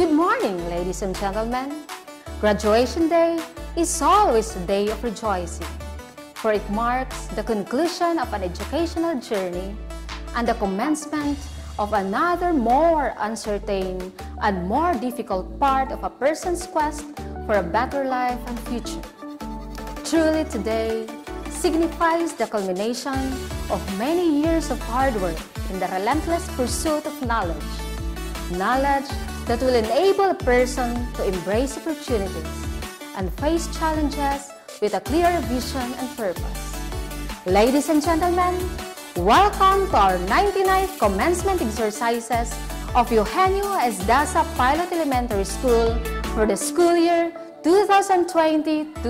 Good morning, ladies and gentlemen. Graduation Day is always a day of rejoicing, for it marks the conclusion of an educational journey and the commencement of another more uncertain and more difficult part of a person's quest for a better life and future. Truly today signifies the culmination of many years of hard work in the relentless pursuit of knowledge. Knowledge that will enable a person to embrace opportunities and face challenges with a clear vision and purpose. Ladies and gentlemen, welcome to our 99th commencement exercises of Eugenio S. Daza Pilot Elementary School for the school year 2020-2021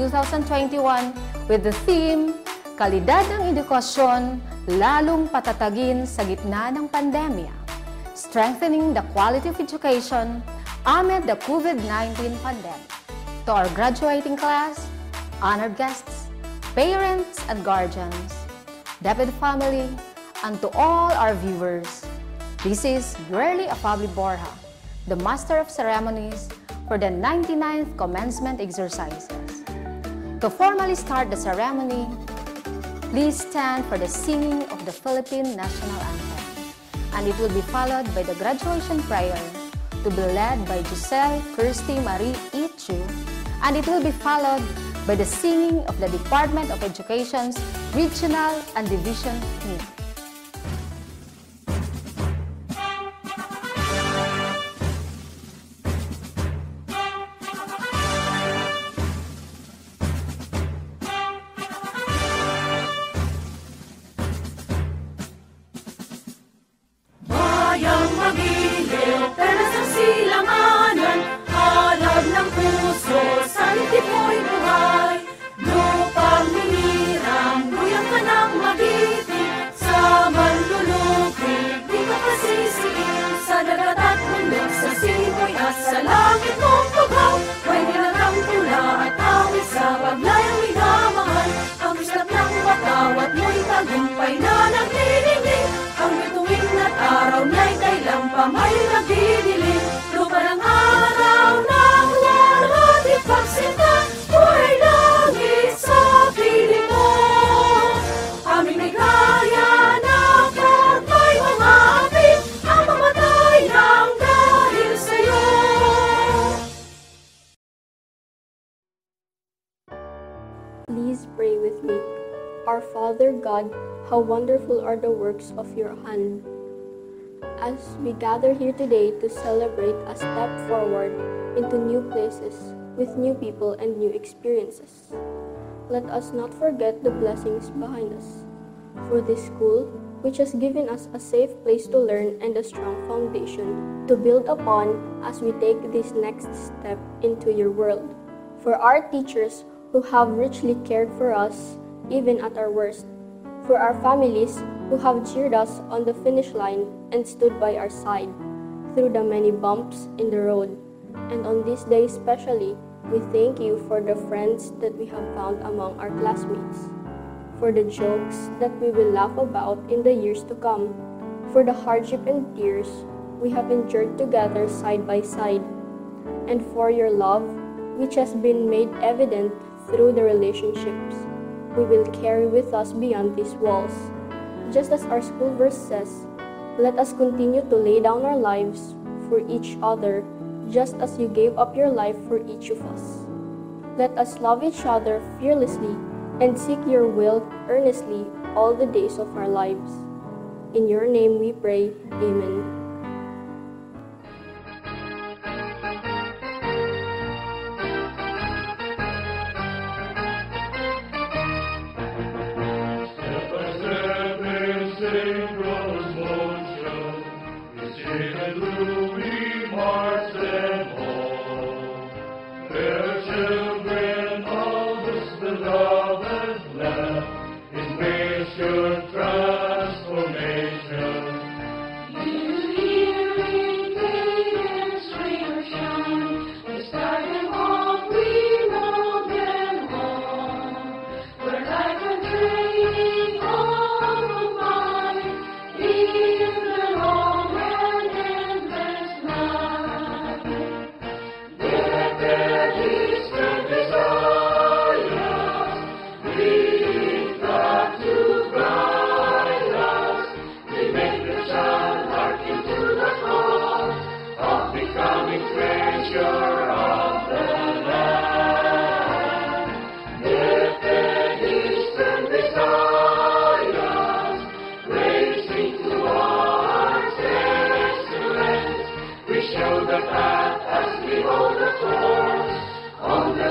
with the theme Kalidad ng Edukasyon lalong patatagin sa gitna ng pandemya. Strengthening the quality of education amid the COVID-19 pandemic. To our graduating class, honored guests, parents and guardians, DepEd family, and to all our viewers, this is Gurley Afabli Borja, the Master of Ceremonies for the 99th commencement exercises. To formally start the ceremony, please stand for the singing of the Philippine National Anthem and it will be followed by the graduation prayer to be led by Giselle Kirsty Marie Ichu and it will be followed by the singing of the Department of Education's Regional and Division Hymn. Works of your hand. As we gather here today to celebrate a step forward into new places with new people and new experiences, let us not forget the blessings behind us. For this school, which has given us a safe place to learn and a strong foundation to build upon as we take this next step into your world. For our teachers who have richly cared for us even at our worst. For our families who have cheered us on the finish line and stood by our side through the many bumps in the road. And on this day especially, we thank you for the friends that we have found among our classmates, for the jokes that we will laugh about in the years to come, for the hardship and tears we have endured together side by side, and for your love, which has been made evident through the relationships we will carry with us beyond these walls. Just as our school verse says, let us continue to lay down our lives for each other, just as you gave up your life for each of us. Let us love each other fearlessly and seek your will earnestly all the days of our lives. In your name we pray, Amen.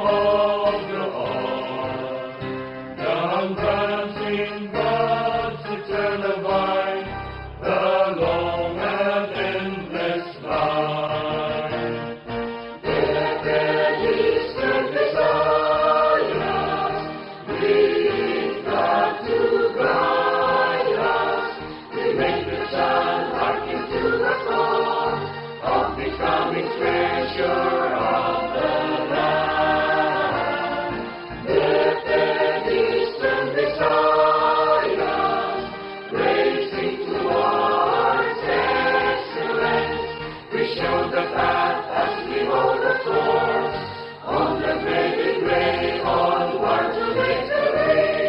pilgrim course on the faded way onward to victory.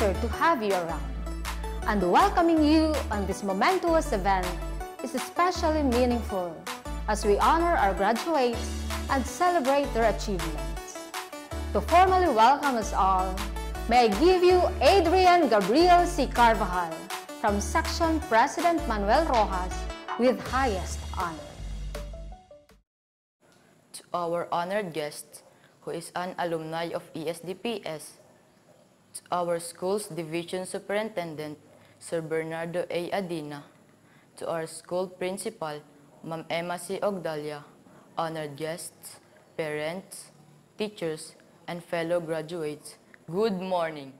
Pleasure to have you around. And welcoming you on this momentous event is especially meaningful as we honor our graduates and celebrate their achievements. To formally welcome us all, may I give you Adrian Gabriel C. Carvajal from Section President Manuel Rojas with highest honor. to our honored guest, who is an alumni of ESDPES, our school's division superintendent, Sir Bernardo A. Adina, to our school principal, Ma'am Emma C. Ogdalia, honored guests, parents, teachers, and fellow graduates, good morning.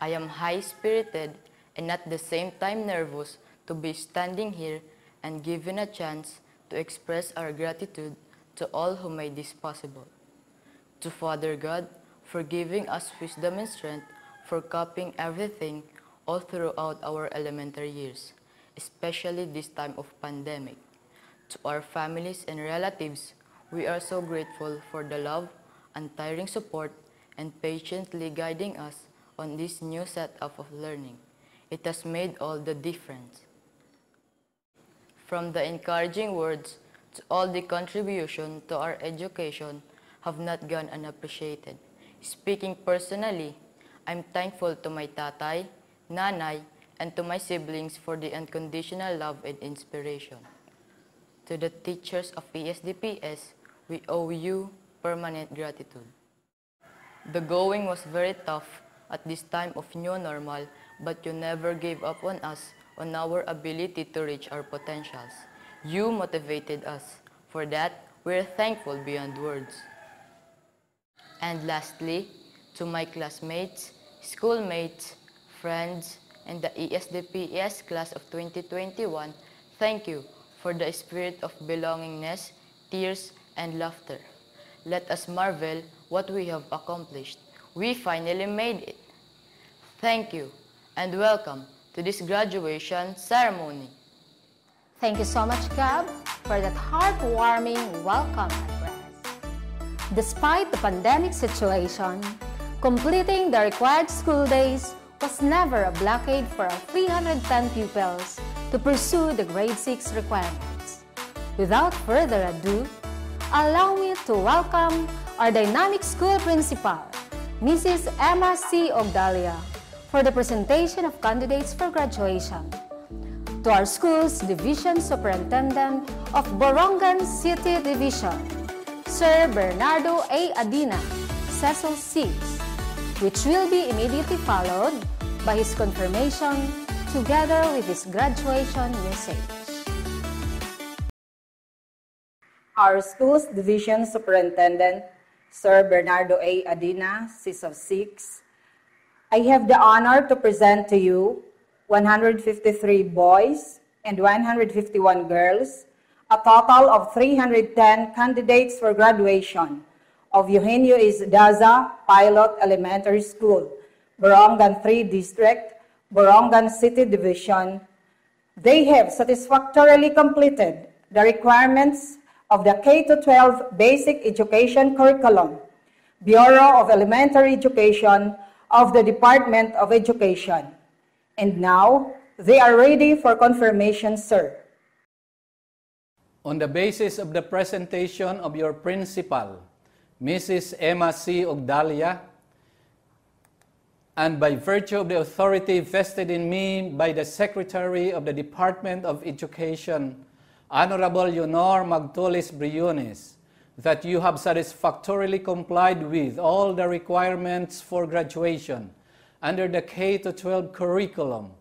I am high-spirited and at the same time nervous to be standing here and given a chance to express our gratitude to all who made this possible. To Father God for giving us wisdom and strength for coping everything all throughout our elementary years, especially this time of pandemic. To our families and relatives, we are so grateful for the love, untiring support, and patiently guiding us on this new setup of learning. It has made all the difference. From the encouraging words to all the contribution to our education have not gone unappreciated. Speaking personally, I'm thankful to my tatay, nanay, and to my siblings for the unconditional love and inspiration. To the teachers of ESDPES, we owe you permanent gratitude. The going was very tough at this time of new normal, but you never gave up on us on our ability to reach our potentials. You motivated us. For that, we're thankful beyond words. And lastly, to my classmates, schoolmates, friends, and the E ESDPS class of 2021, thank you for the spirit of belongingness, tears, and laughter. Let us marvel what we have accomplished. We finally made it. Thank you and welcome to this graduation ceremony. Thank you so much, Gab, for that heartwarming welcome. Despite the pandemic situation, completing the required school days was never a blockade for our 310 pupils to pursue the grade 6 requirements. Without further ado, allow me to welcome our dynamic school principal, Mrs. Emma C. Ogdalia, for the presentation of candidates for graduation. To our school's Division Superintendent of Borongan City Division, Sir Bernardo A. Adina, CESO 6, which will be immediately followed by his confirmation together with his graduation message. Our school's division superintendent, Sir Bernardo A. Adina, CIS of 6. I have the honor to present to you 153 boys and 151 girls, a total of 310 candidates for graduation of Eugenio S. Daza Pilot Elementary School, Borongan 3 District, Borongan City Division. They have satisfactorily completed the requirements of the K-12 Basic Education Curriculum, Bureau of Elementary Education of the Department of Education. And now, they are ready for confirmation, sir. On the basis of the presentation of your principal, Mrs. Emma C. Ogdalia, and by virtue of the authority vested in me by the Secretary of the Department of Education, Honorable Leonor Magtolis Briones, that you have satisfactorily complied with all the requirements for graduation under the K-12 curriculum.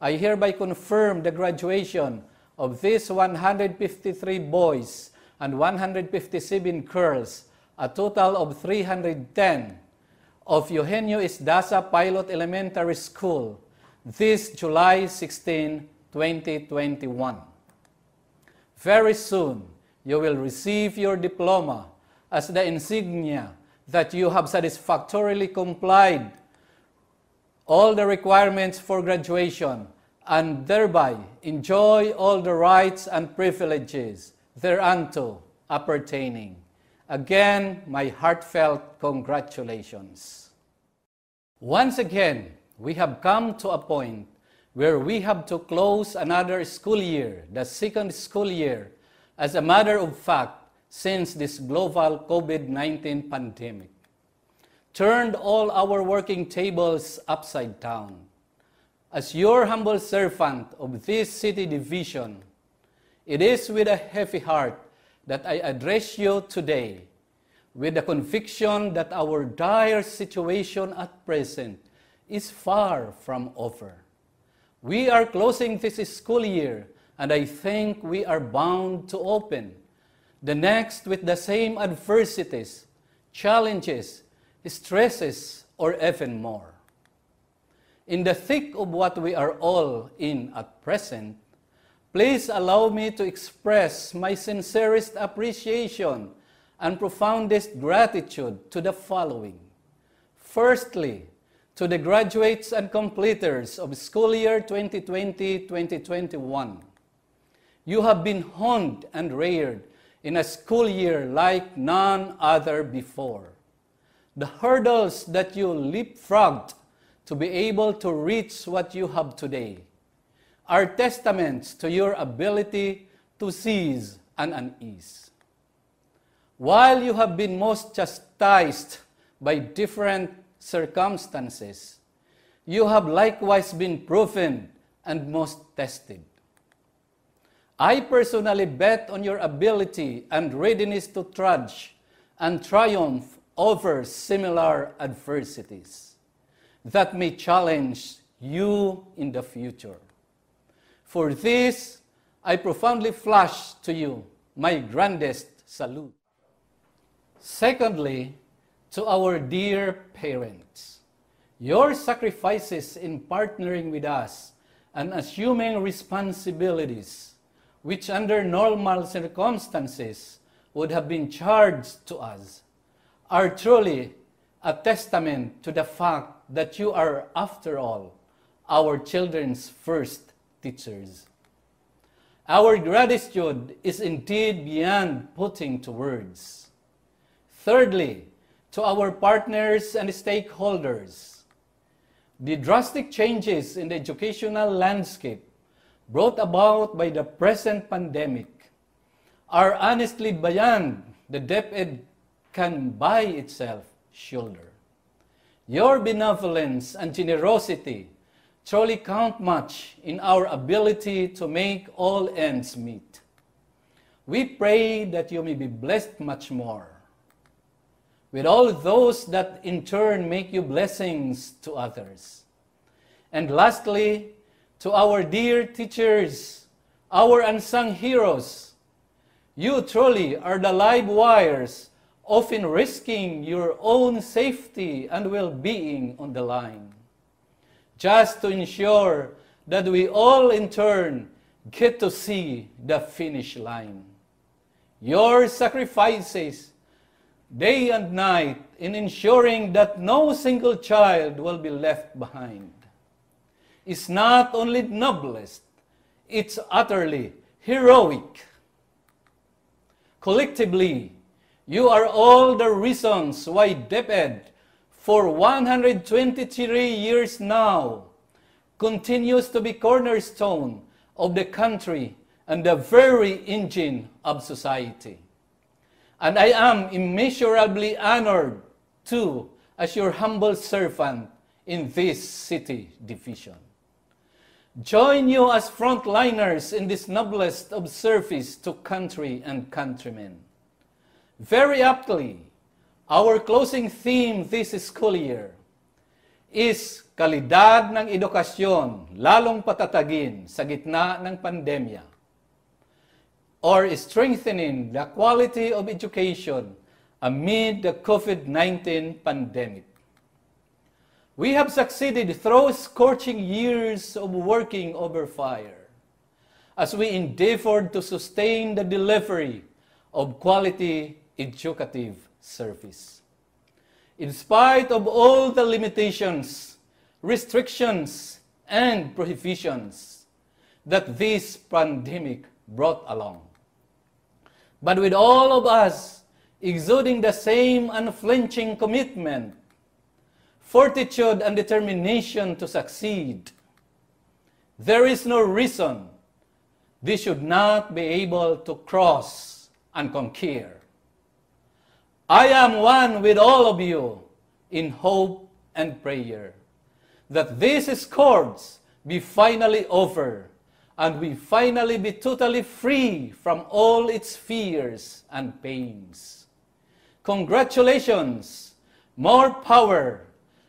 I hereby confirm the graduation of these 153 boys and 157 girls, a total of 310 of Eugenio Isdasa Pilot Elementary School, this July 16, 2021. Very soon, you will receive your diploma as the insignia that you have satisfactorily complied all the requirements for graduation and thereby enjoy all the rights and privileges thereunto appertaining. Again, my heartfelt congratulations. Once again, we have come to a point where we have to close another school year, the second school year, as a matter of fact, since this global COVID 19 pandemic turned all our working tables upside down. As your humble servant of this city division, it is with a heavy heart that I address you today with the conviction that our dire situation at present is far from over. We are closing this school year, and I think we are bound to open the next with the same adversities, challenges, stresses, or even more. In the thick of what we are all in at present, please allow me to express my sincerest appreciation and profoundest gratitude to the following. Firstly, to the graduates and completers of school year 2020-2021. You have been honed and reared in a school year like none other before. The hurdles that you leapfrogged to be able to reach what you have today are testaments to your ability to seize an unease. While you have been most chastised by different circumstances, you have likewise been proven and most tested. I personally bet on your ability and readiness to trudge and triumph over similar adversities that may challenge you in the future. For this, I profoundly flash to you my grandest salute. Secondly, to our dear parents, your sacrifices in partnering with us and assuming responsibilities which under normal circumstances would have been charged to us are truly a testament to the fact that you are, after all, our children's first teachers. Our gratitude is indeed beyond putting to words. Thirdly, to our partners and stakeholders, the drastic changes in the educational landscape brought about by the present pandemic are honestly beyond the DepEd can by itself shoulder. Your benevolence and generosity truly count much in our ability to make all ends meet. We pray that you may be blessed much more with all those that in turn make you blessings to others. And lastly, to our dear teachers, our unsung heroes, you truly are the live wires, often risking your own safety and well being on the line, just to ensure that we all in turn get to see the finish line. Your sacrifices, day and night, in ensuring that no single child will be left behind, is not only noblest, it's utterly heroic. Collectively, you are all the reasons why DepEd, for 123 years now, continues to be cornerstone of the country and the very engine of society. And I am immeasurably honored too as your humble servant in this city division. Join you as frontliners in this noblest of service to country and countrymen. Very aptly, our closing theme this school year is kalidad ng edukasyon lalong patatagin sa gitna ng pandemya or strengthening the quality of education amid the COVID-19 pandemic. We have succeeded through scorching years of working over fire as we endeavored to sustain the delivery of quality educative service. In spite of all the limitations, restrictions, and prohibitions that this pandemic brought along. But with all of us exuding the same unflinching commitment, fortitude, and determination to succeed, there is no reason we should not be able to cross and conquer. I am one with all of you in hope and prayer that these scourges be finally over and we finally be totally free from all its fears and pains. Congratulations, more power,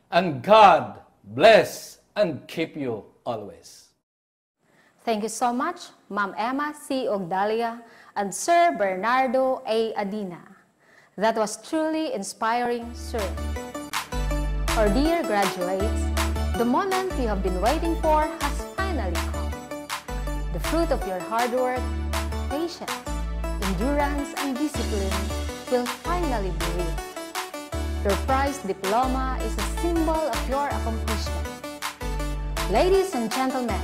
and God bless and keep you always. Thank you so much, Ma'am Emma C. Ogdalia and Sir Bernardo A. Adina. That was truly inspiring, sir. Our dear graduates, the moment you have been waiting for has finally come. The fruit of your hard work, patience, endurance, and discipline will finally be reaped. Your prized diploma is a symbol of your accomplishment. Ladies and gentlemen,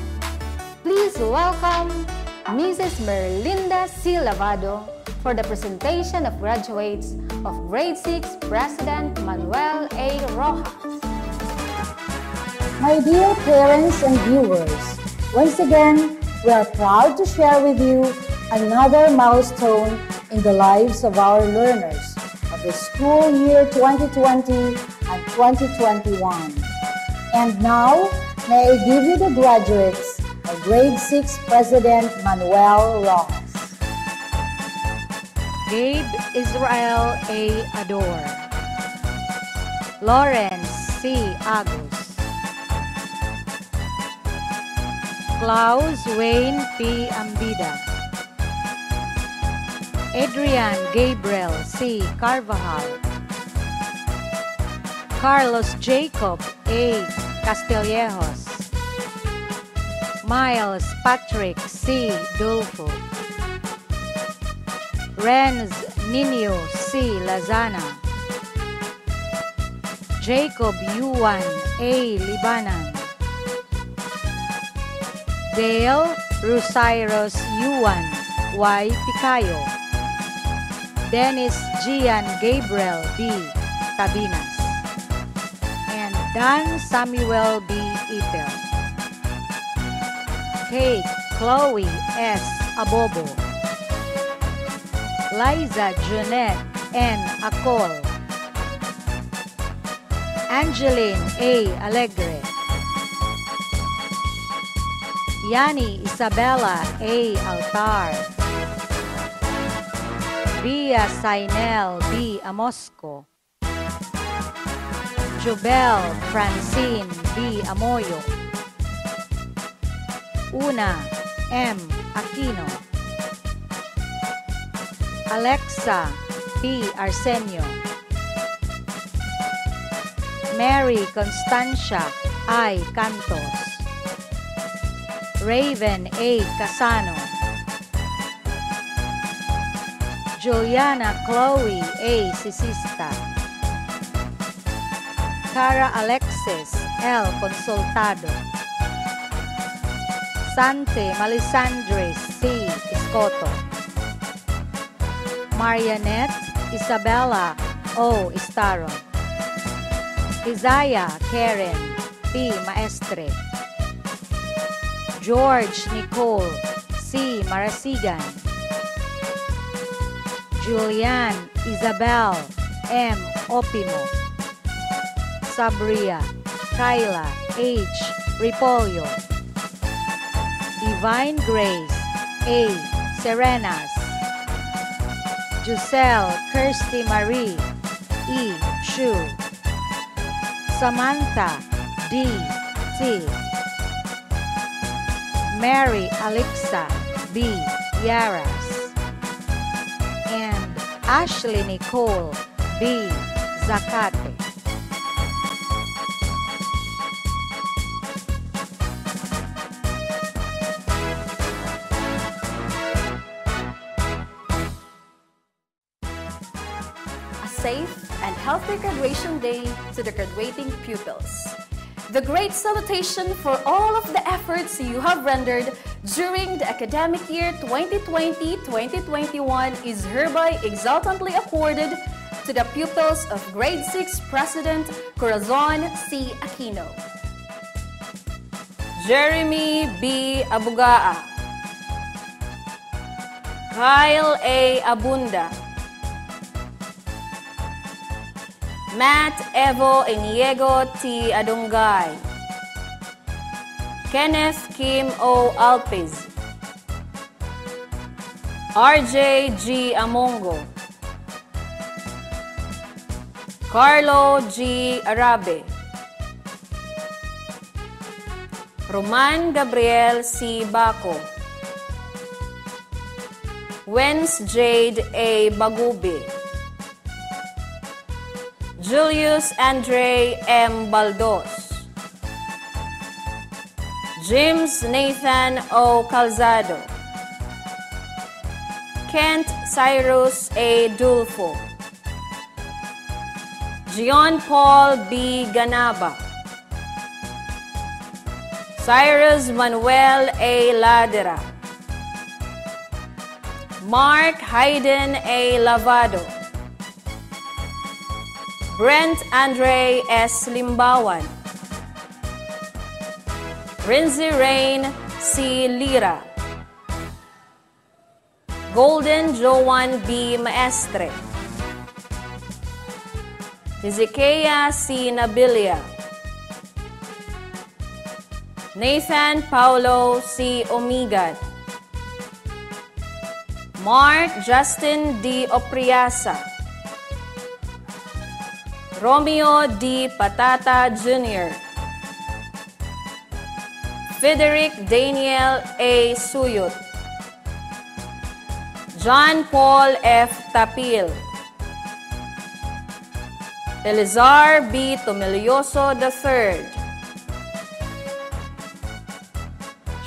please welcome Mrs. Merlinda C. Lavado for the presentation of graduates of Grade 6 President Manuel A. Rojas. My dear parents and viewers, once again, we are proud to share with you another milestone in the lives of our learners of the school year 2020 and 2021. And now, may I give you the graduates of Grade 6 President Manuel Rojas. Gabe Israel A. Ador. Lawrence C. Agus. Klaus Wayne P. Ambida. Adrian Gabriel C. Carvajal. Carlos Jacob A. Castillejos. Miles Patrick C. Dulfo. Renz Nino C. Lazana. Jacob Yuan A. Libanan. Dale Rusairos Yuan Y. Picayo. Dennis Gian Gabriel B. Tabinas. And Dan Samuel B. Itel. Kate Chloe S. Abobo. Liza Jeanette N. Acol. Angeline A. Alegre. Yani Isabella A. Altar. Via Sainel B. Amosco. Jobel Francine B. Amoyo. Una M. Aquino. Alexa P. Arsenio. Mary Constancia I. Cantos. Raven A. Casano. Juliana Chloe A. Sisista. Cara Alexis L. Consultado. Sante Malisandres C. Escoto. Marianette Isabella O. Estaro. Isaiah Karen P. Maestre. George Nicole C. Marasigan. Julian Isabel M. Opimo. Sabria Kyla H. Ripolio. Divine Grace A. Serenas. Giselle Kirsty Marie E. Shu. Samantha D. T. Mary Alexa B. Yaras. And Ashley Nicole B. Zakate. Healthy graduation day to the graduating pupils. The great salutation for all of the efforts you have rendered during the academic year 2020-2021 is hereby exultantly accorded to the pupils of Grade 6 President Corazon C. Aquino. Jeremy B. Abugaa. Kyle A. Abunda. Matt Evo Iniego T. Adongay. Kenneth Kim O. Alpiz. RJ G. Amongo. Carlo G. Arabe. Roman Gabriel C. Baco. Wens Jade A. Bagubi. Julius Andre M. Baldos. James Nathan O. Calzado. Kent Cyrus A. Dulfo. Gian Paul B. Ganaba. Cyrus Manuel A. Ladera. Mark Hayden A. Lavado. Brent Andre S. Limbawan. Rinzi Rain C. Lira. Golden Joan B. Maestre. Hezekiah C. Nabilia. Nathan Paulo C. Omigat. Mark Justin D. Opriasa. Romeo D. Patata Jr. Frederick Daniel A. Suyot. John Paul F. Tapil. Elizar B. Tomelioso III.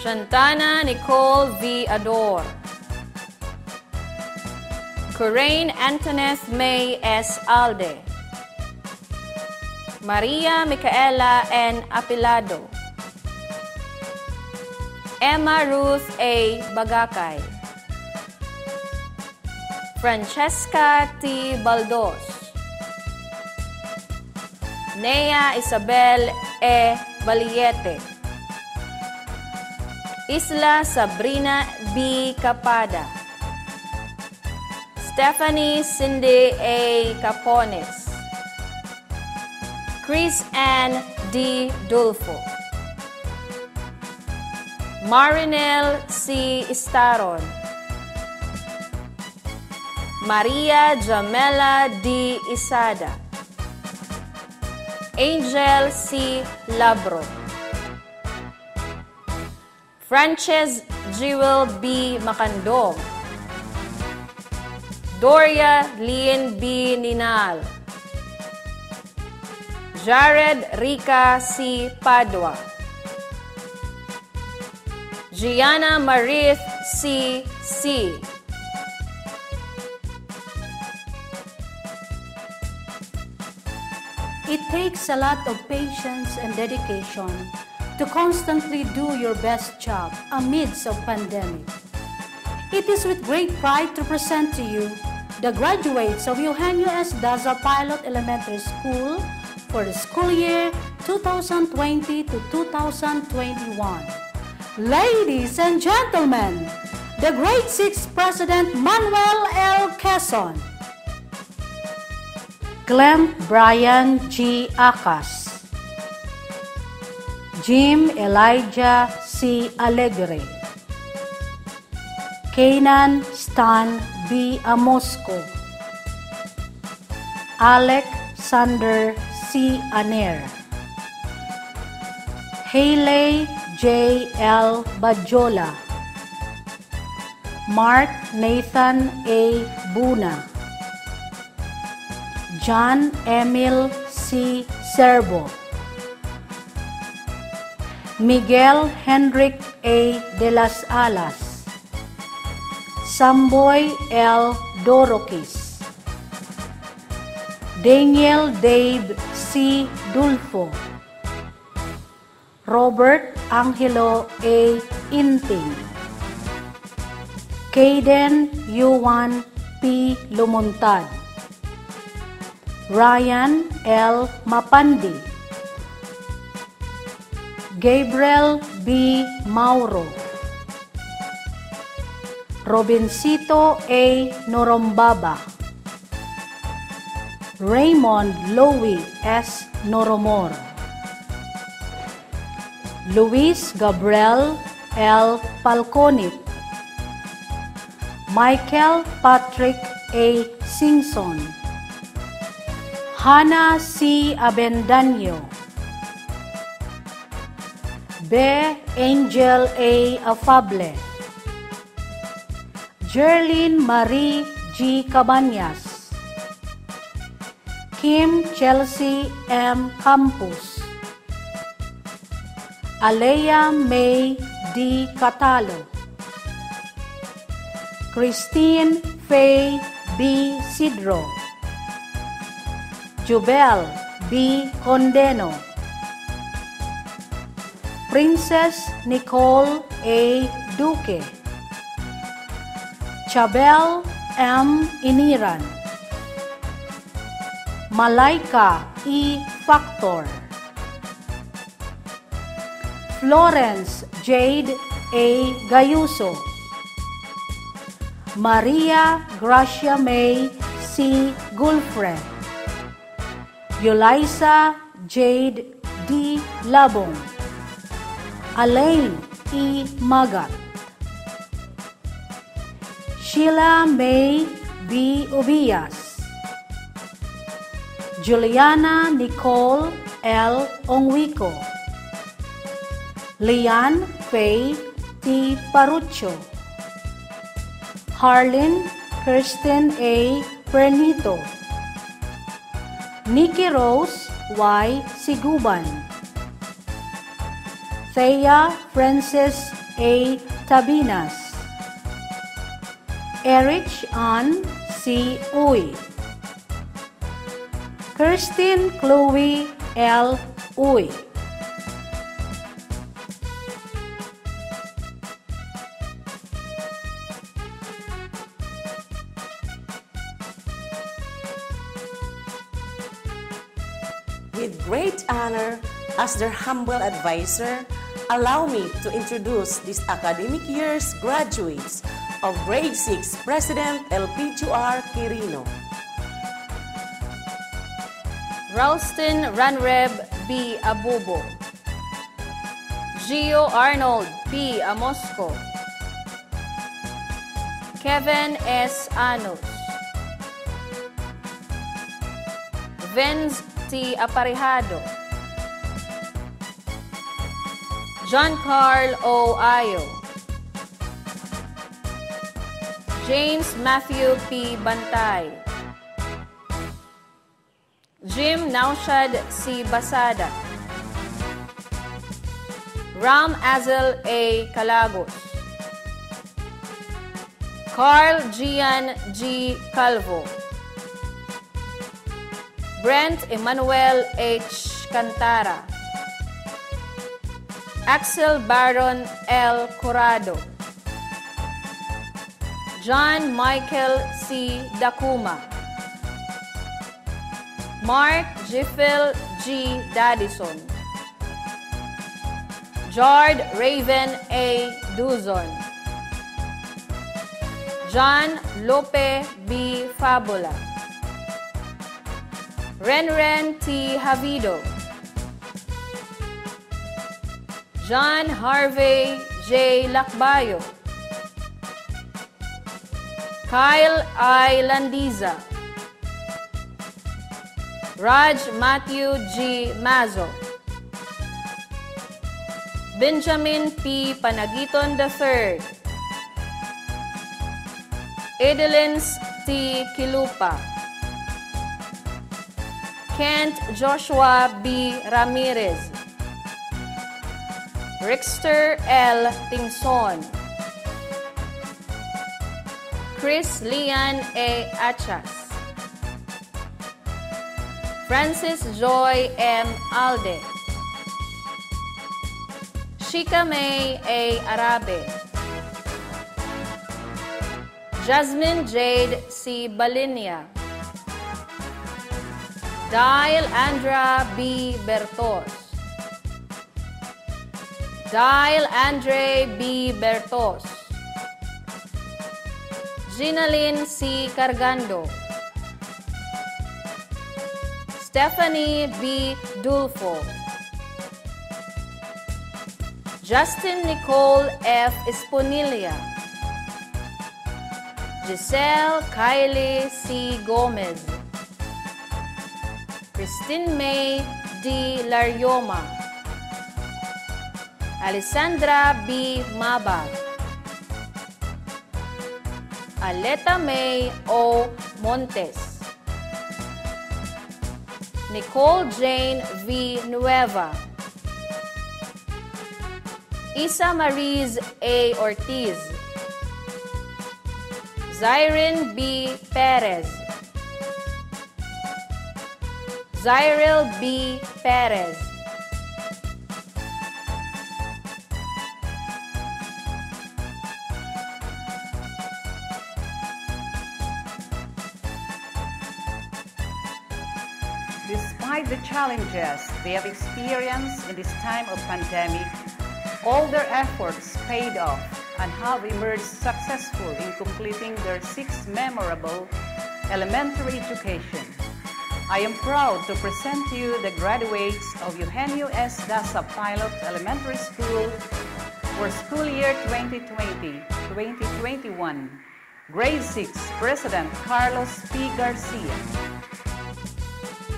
Shantana Nicole V. Ador. Coraine Antones May S. Alde. Maria Micaela N. Apilado. Emma Ruth A. Bagakay. Francesca T. Baldos. Nea Isabel E. Valiete. Isla Sabrina B. Capada. Stephanie Cindy A. Capones. Chris Ann D. Dulfo. Marinel C. Staron. Maria Jamela D. Isada. Angel C. Labro. Frances Jewel B. Macandong. Doria Lynn B. Ninal. Jared Rica C. Padua. Gianna Marith C. C. It takes a lot of patience and dedication to constantly do your best job amidst a pandemic. It is with great pride to present to you the graduates of Eugenio S. Daza Pilot Elementary School for the school year 2020 to 2021. Ladies and gentlemen, the grade 6 President Manuel L. Quezon. Clem Brian G. Acas. Jim Elijah C. Alegre. Kanan Stan B. Amosco. Alec Sander C. Aner. Hayley J. L. Bajola. Mark Nathan A. Buna. John Emil C. Serbo. Miguel Henrik A. de las Alas. Samboy L. Dorokis. Daniel Dave C. Dulfo. Robert Angelo A. Inting. Caden Yuan P. Lumuntad. Ryan L. Mapandi. Gabriel B. Mauro. Robincito A. Norombaba. Raymond Louie S. Noromor. Luis Gabriel L. Palconit. Michael Patrick A. Singson. Hannah C. Abendanyo. Be Angel A. Afable. Jerlyn Marie G. Cabanyas. Kim Chelsea M. Campus. Alea May D. Catalo. Christine Faye B. Sidro. Jubel B. Condeno. Princess Nicole A. Duque. Chabel M. Iniran. Malaika E. Factor. Florence Jade A. Gayuso. Maria Gracia May C. Gulfre. Yulisa Jade D. Labong. Alain E. Magat. Sheila May B. Ubias. Juliana Nicole L. Ongwico. Lian Faye T. Parucho. Harlin Kirsten A. Pernito. Nikki Rose Y. Siguban. Thea Francis A. Tabinas. Erich An C. Uy. Kirsten Chloe L. Uy. With great honor, as their humble advisor, allow me to introduce this academic year's graduates of Grade 6 President Elpidio Quirino. Ralston Ranreb B. Abubo. Gio Arnold P. Amosco. Kevin S. Anos. Vince T. Aparejado. John Carl O. Ayo. James Matthew P. Bantay. Jim Naushad C. Basada. Ram Azel A. Calagos. Carl Gian G. Calvo. Brent Emmanuel H. Cantara. Axel Baron L. Corrado. John Michael C. Dakuma. Mark Jiffel G. Dadison. Jard Raven A. Duzon. John Lope B. Fabula. Renren T. Havido. John Harvey J. Lakbayo. Kyle I. Landiza. Raj Matthew G. Mazo. Benjamin P. Panagiton III. Edelins T. Kilupa. Kent Joshua B. Ramirez. Rickster L. Tingson. Chris Lian A. Achas. Francis Joy M. Alde. Shika May A. Arabe. Jasmine Jade C. Balinia. Dial Andra B. Bertos. Dial Andre B. Bertos. Ginalyn C. Cargando. Stephanie B. Dulfo. Justin Nicole F. Esponilia. Giselle Kylie C. Gomez. Christine May D. Larioma. Alessandra B. Mabag. Aleta May O. Montes. Nicole Jane V. Nueva. Isa Maries A. Ortiz. Zyrin B. Perez. Zyril B. Perez. Challenges they have experienced in this time of pandemic, All their efforts paid off and have emerged successful in completing their sixth memorable elementary education. I am proud to present to you the graduates of Eugenio S. Daza Pilot Elementary School for school year 2020-2021. Grade 6, President Carlos P. Garcia.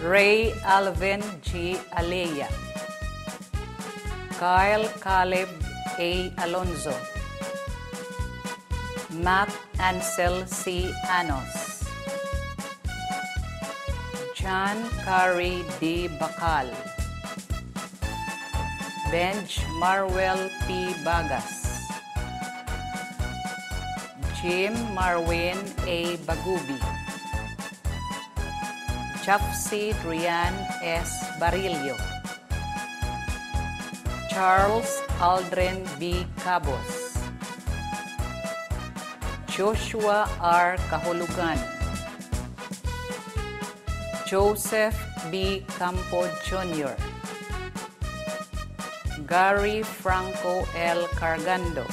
Ray Alvin G. Aleya. Kyle Caleb A. Alonzo. Matt Ansel C. Anos. John Curry D. Bakal. Benj Marwell P. Bagas. Jim Marwin A. Bagubi. Chapsi Drian S. Barillo. Charles Aldrin B. Cabos. Joshua R. Kahulugan. Joseph B. Campo Jr. Gary Franco L. Cargando.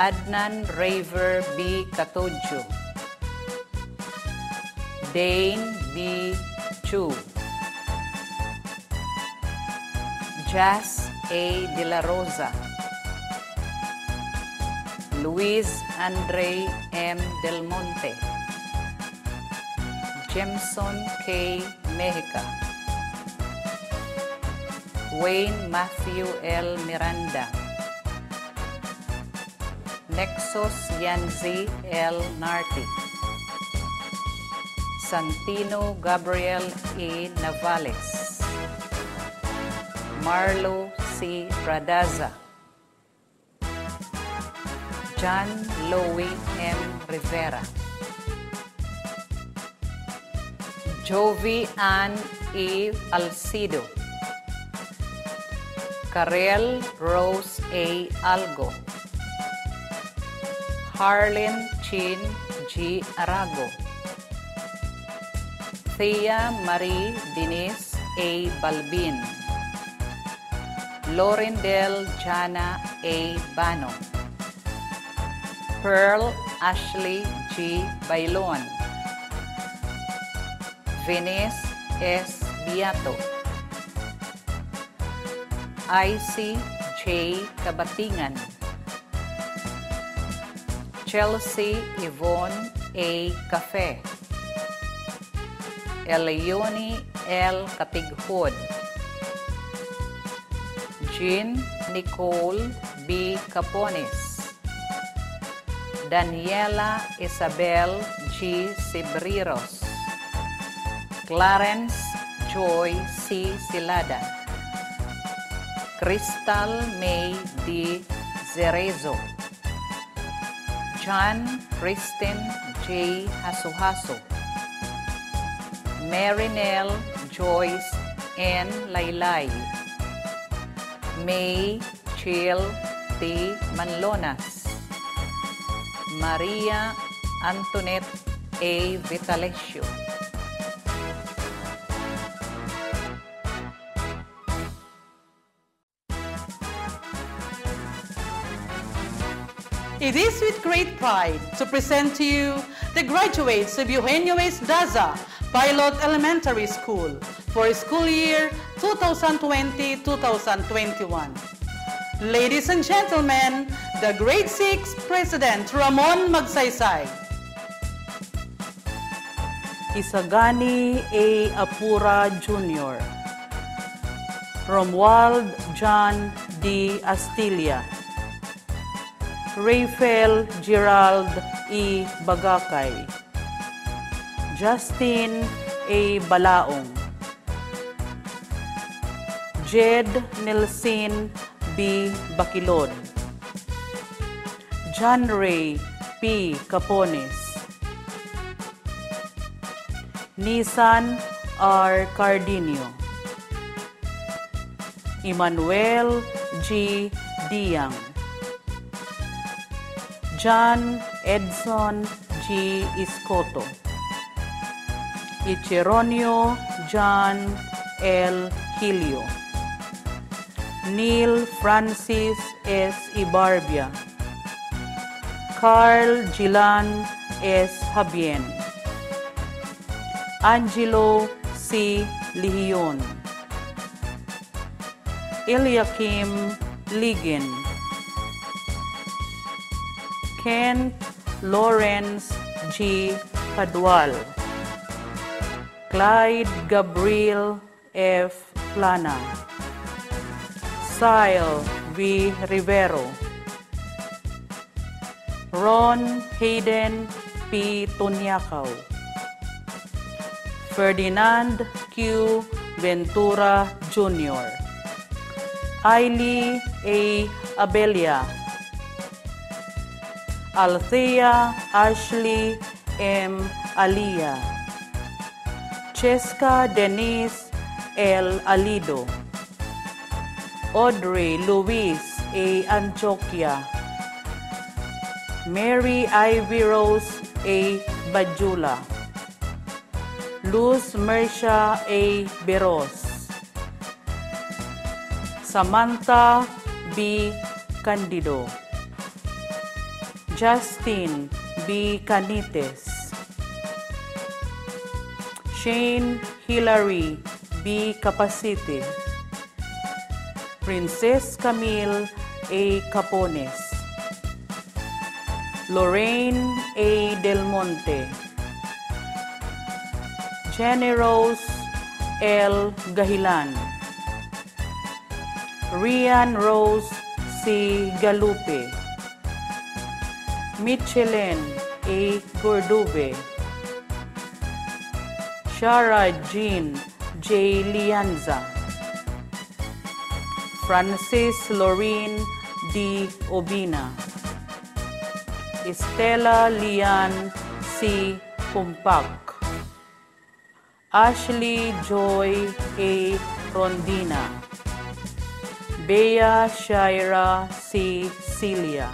Adnan Raver B. Katojo. Dane B. Chu. Jazz A. De La Rosa. Luis Andre M. Del Monte. Jemson K. Mexica. Wayne Matthew L. Miranda. Nexus Yanzi L. Narti. Santino Gabriel E. Navales. Marlo C. Radaza. John Louie M. Rivera. Jovi Ann E. Alcido. Karel Rose A. Algo. Harlin Chin G. Arago. Thea Marie Denise A. Balbin. Lorendel Jana A. Bano. Pearl Ashley G. Bailon. Venice S. Biato. IC J. Kabatingan. Chelsea Yvonne A. Cafe. Eleoni L. Katighod. Jean Nicole B. Capones. Daniela Isabel G. Sibriros. Clarence Joy C. Silada. Crystal May D. Zerezo. John Kristen J. Hasuhaso. Marinelle Joyce N. Laylay. May Chill T. Manlonas. Maria Antoinette A. Vitalecio. It is with great pride to present to you the graduates of Eugenio S. Daza Pilot Elementary School for school year 2020-2021. Ladies and gentlemen, the grade 6 President Ramon Magsaysay. Isagani A. Apura Jr. Romuald John D. Astilla. Rafael Gerald E. Bagakay. Justin A. Balaong. Jed Nelson B. Bakilod. John Ray P. Capones. Nissan R. Cardinio. Emmanuel G. Diang. John Edson G. Iscoto. Ichironio John L. Hilio. Neil Francis S. Ibarbia, Carl Gilan S. Habien, Angelo C. Lihion, Eliakim Ligon, Kent Lawrence G. Padwal, Clyde Gabriel F. Plana, Sile V. Rivero, Ron Hayden P. Tunyakaw, Ferdinand Q. Ventura Jr., Ailey A. Abelia, Althea Ashley M. Alia, Cheska Denise L. Alido, Audrey Luis A. Antioquia, Mary Ivy Rose A. Bajula, Luz Mercia A. Beros, Samantha B. Candido, Justin B. Canites, Shane Hillary B. Capacity, Princess Camille A. Capones, Lorraine A. Del Monte, Jenny Rose L. Gahilan, Rian Rose C. Galupe, Michelin A. Gordube, Shara Jean J. Lianza, Francis Lorraine D. Obina, Estela Lian C. Pumpak, Ashley Joy A. Rondina, Bea Shaira C. Celia,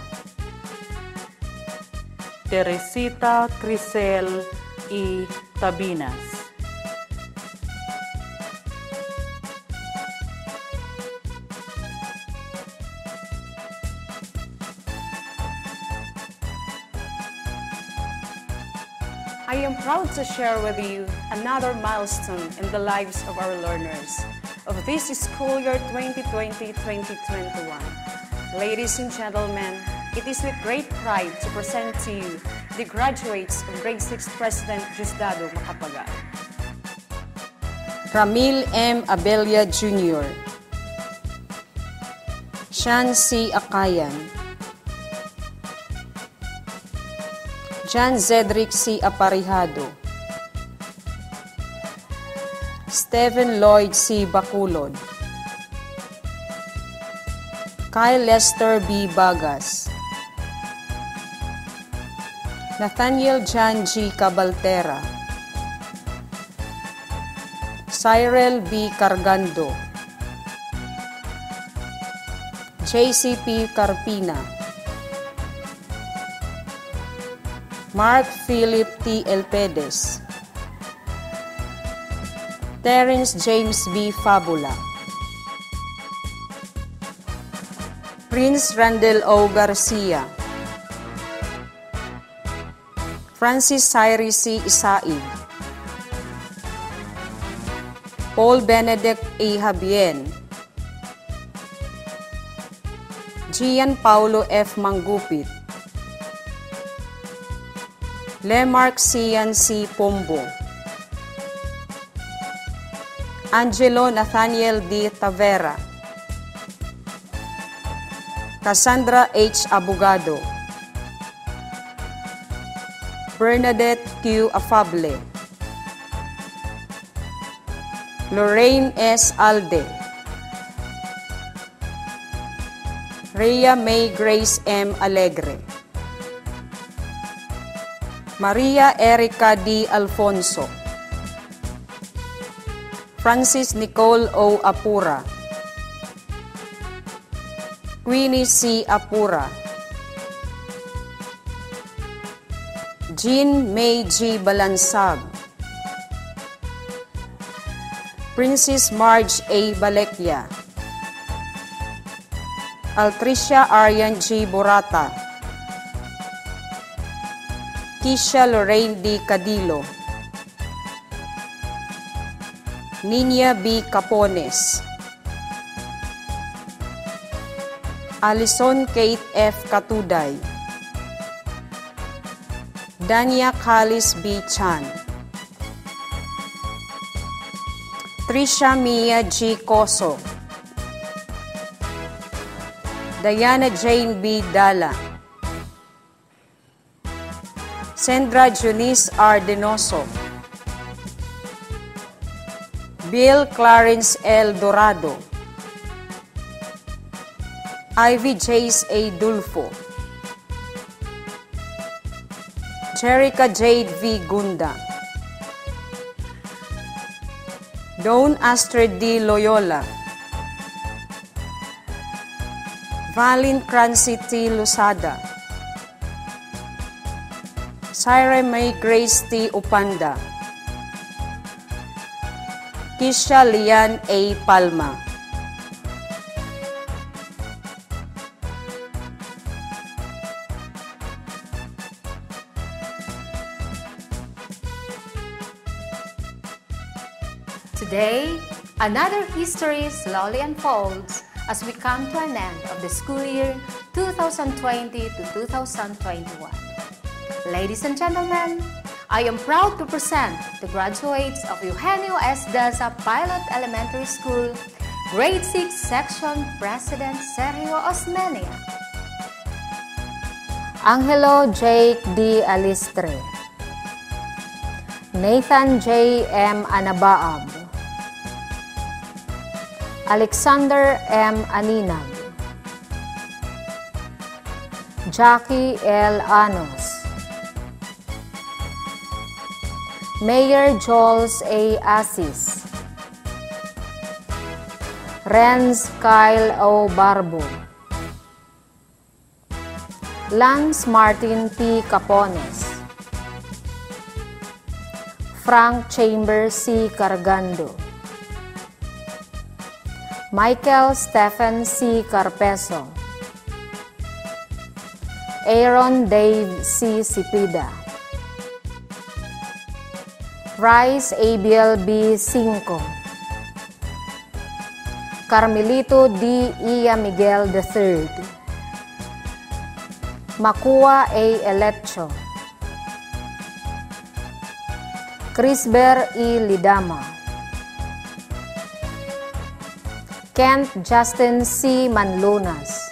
Teresita Crisel E. Tabinas, proud to share with you another milestone in the lives of our learners of this school year 2020-2021. Ladies and gentlemen, it is with great pride to present to you the graduates of Grade 6 President Diosdado Macapagal. Ramil M. Abelia Jr. Sean C. Akayan. John Zedric C. Aparihado. Stephen Lloyd C. Baculod. Kyle Lester B. Bagas. Nathaniel John G. Cabaltera. Cyril B. Cargando. JCP Carpina. Mark Philip T. Elpedes. Terence James B. Fabula. Prince Randall O. Garcia. Francis Cyrus C. Isai. Paul Benedict A. Habien. Gian Paulo F. Mangupit. Lemark C. Pombo. Angelo Nathaniel D. Tavera. Cassandra H. Abogado. Bernadette Q. Afable. Lorraine S. Alde. Rhea May Grace M. Alegre. Maria Erica D. Alfonso. Francis Nicole O. Apura. Queenie C. Apura. Jean May G. Balansag. Princess Marge A. Balekya. Altricia Arian G. Burata, Kisha Lorraine D. Cadilo, Ninya B. Capones, Alison Kate F. Katuday, Dania Kalis B. Chan, Trisha Mia G. Coso, Diana Jane B. Dala, Sandra Junice R. Denoso, Bill Clarence L. Dorado, Ivy Jace A. Dulfo, Jerica Jade V. Gunda, Dawn Astrid D. Loyola, Valin Crancy T. Lusada, Syra May Grace T. Upanda, Kisha Lian A. Palma. Today, another history slowly unfolds as we come to an end of the school year 2020 to 2021. Ladies and gentlemen, I am proud to present the graduates of Eugenio S. Daza Pilot Elementary School, Grade 6 Section President Sergio Osmeña. Angelo Jake D. Alistre, Nathan J. M. Anabaab, Alexander M. Aninag, Jackie L. Anos, Mayor Joels A. Asis, Renz Kyle O. Barbo, Lance Martin P. Capones, Frank Chambers C. Cargando, Michael Stephen C. Carpeso, Aaron Dave C. Sipida, Rice Abiel B. Cinco, Carmelito D. Ia Miguel III, Makua A. Elecho, Crisber E. Lidama, Kent Justin C. Manlunas,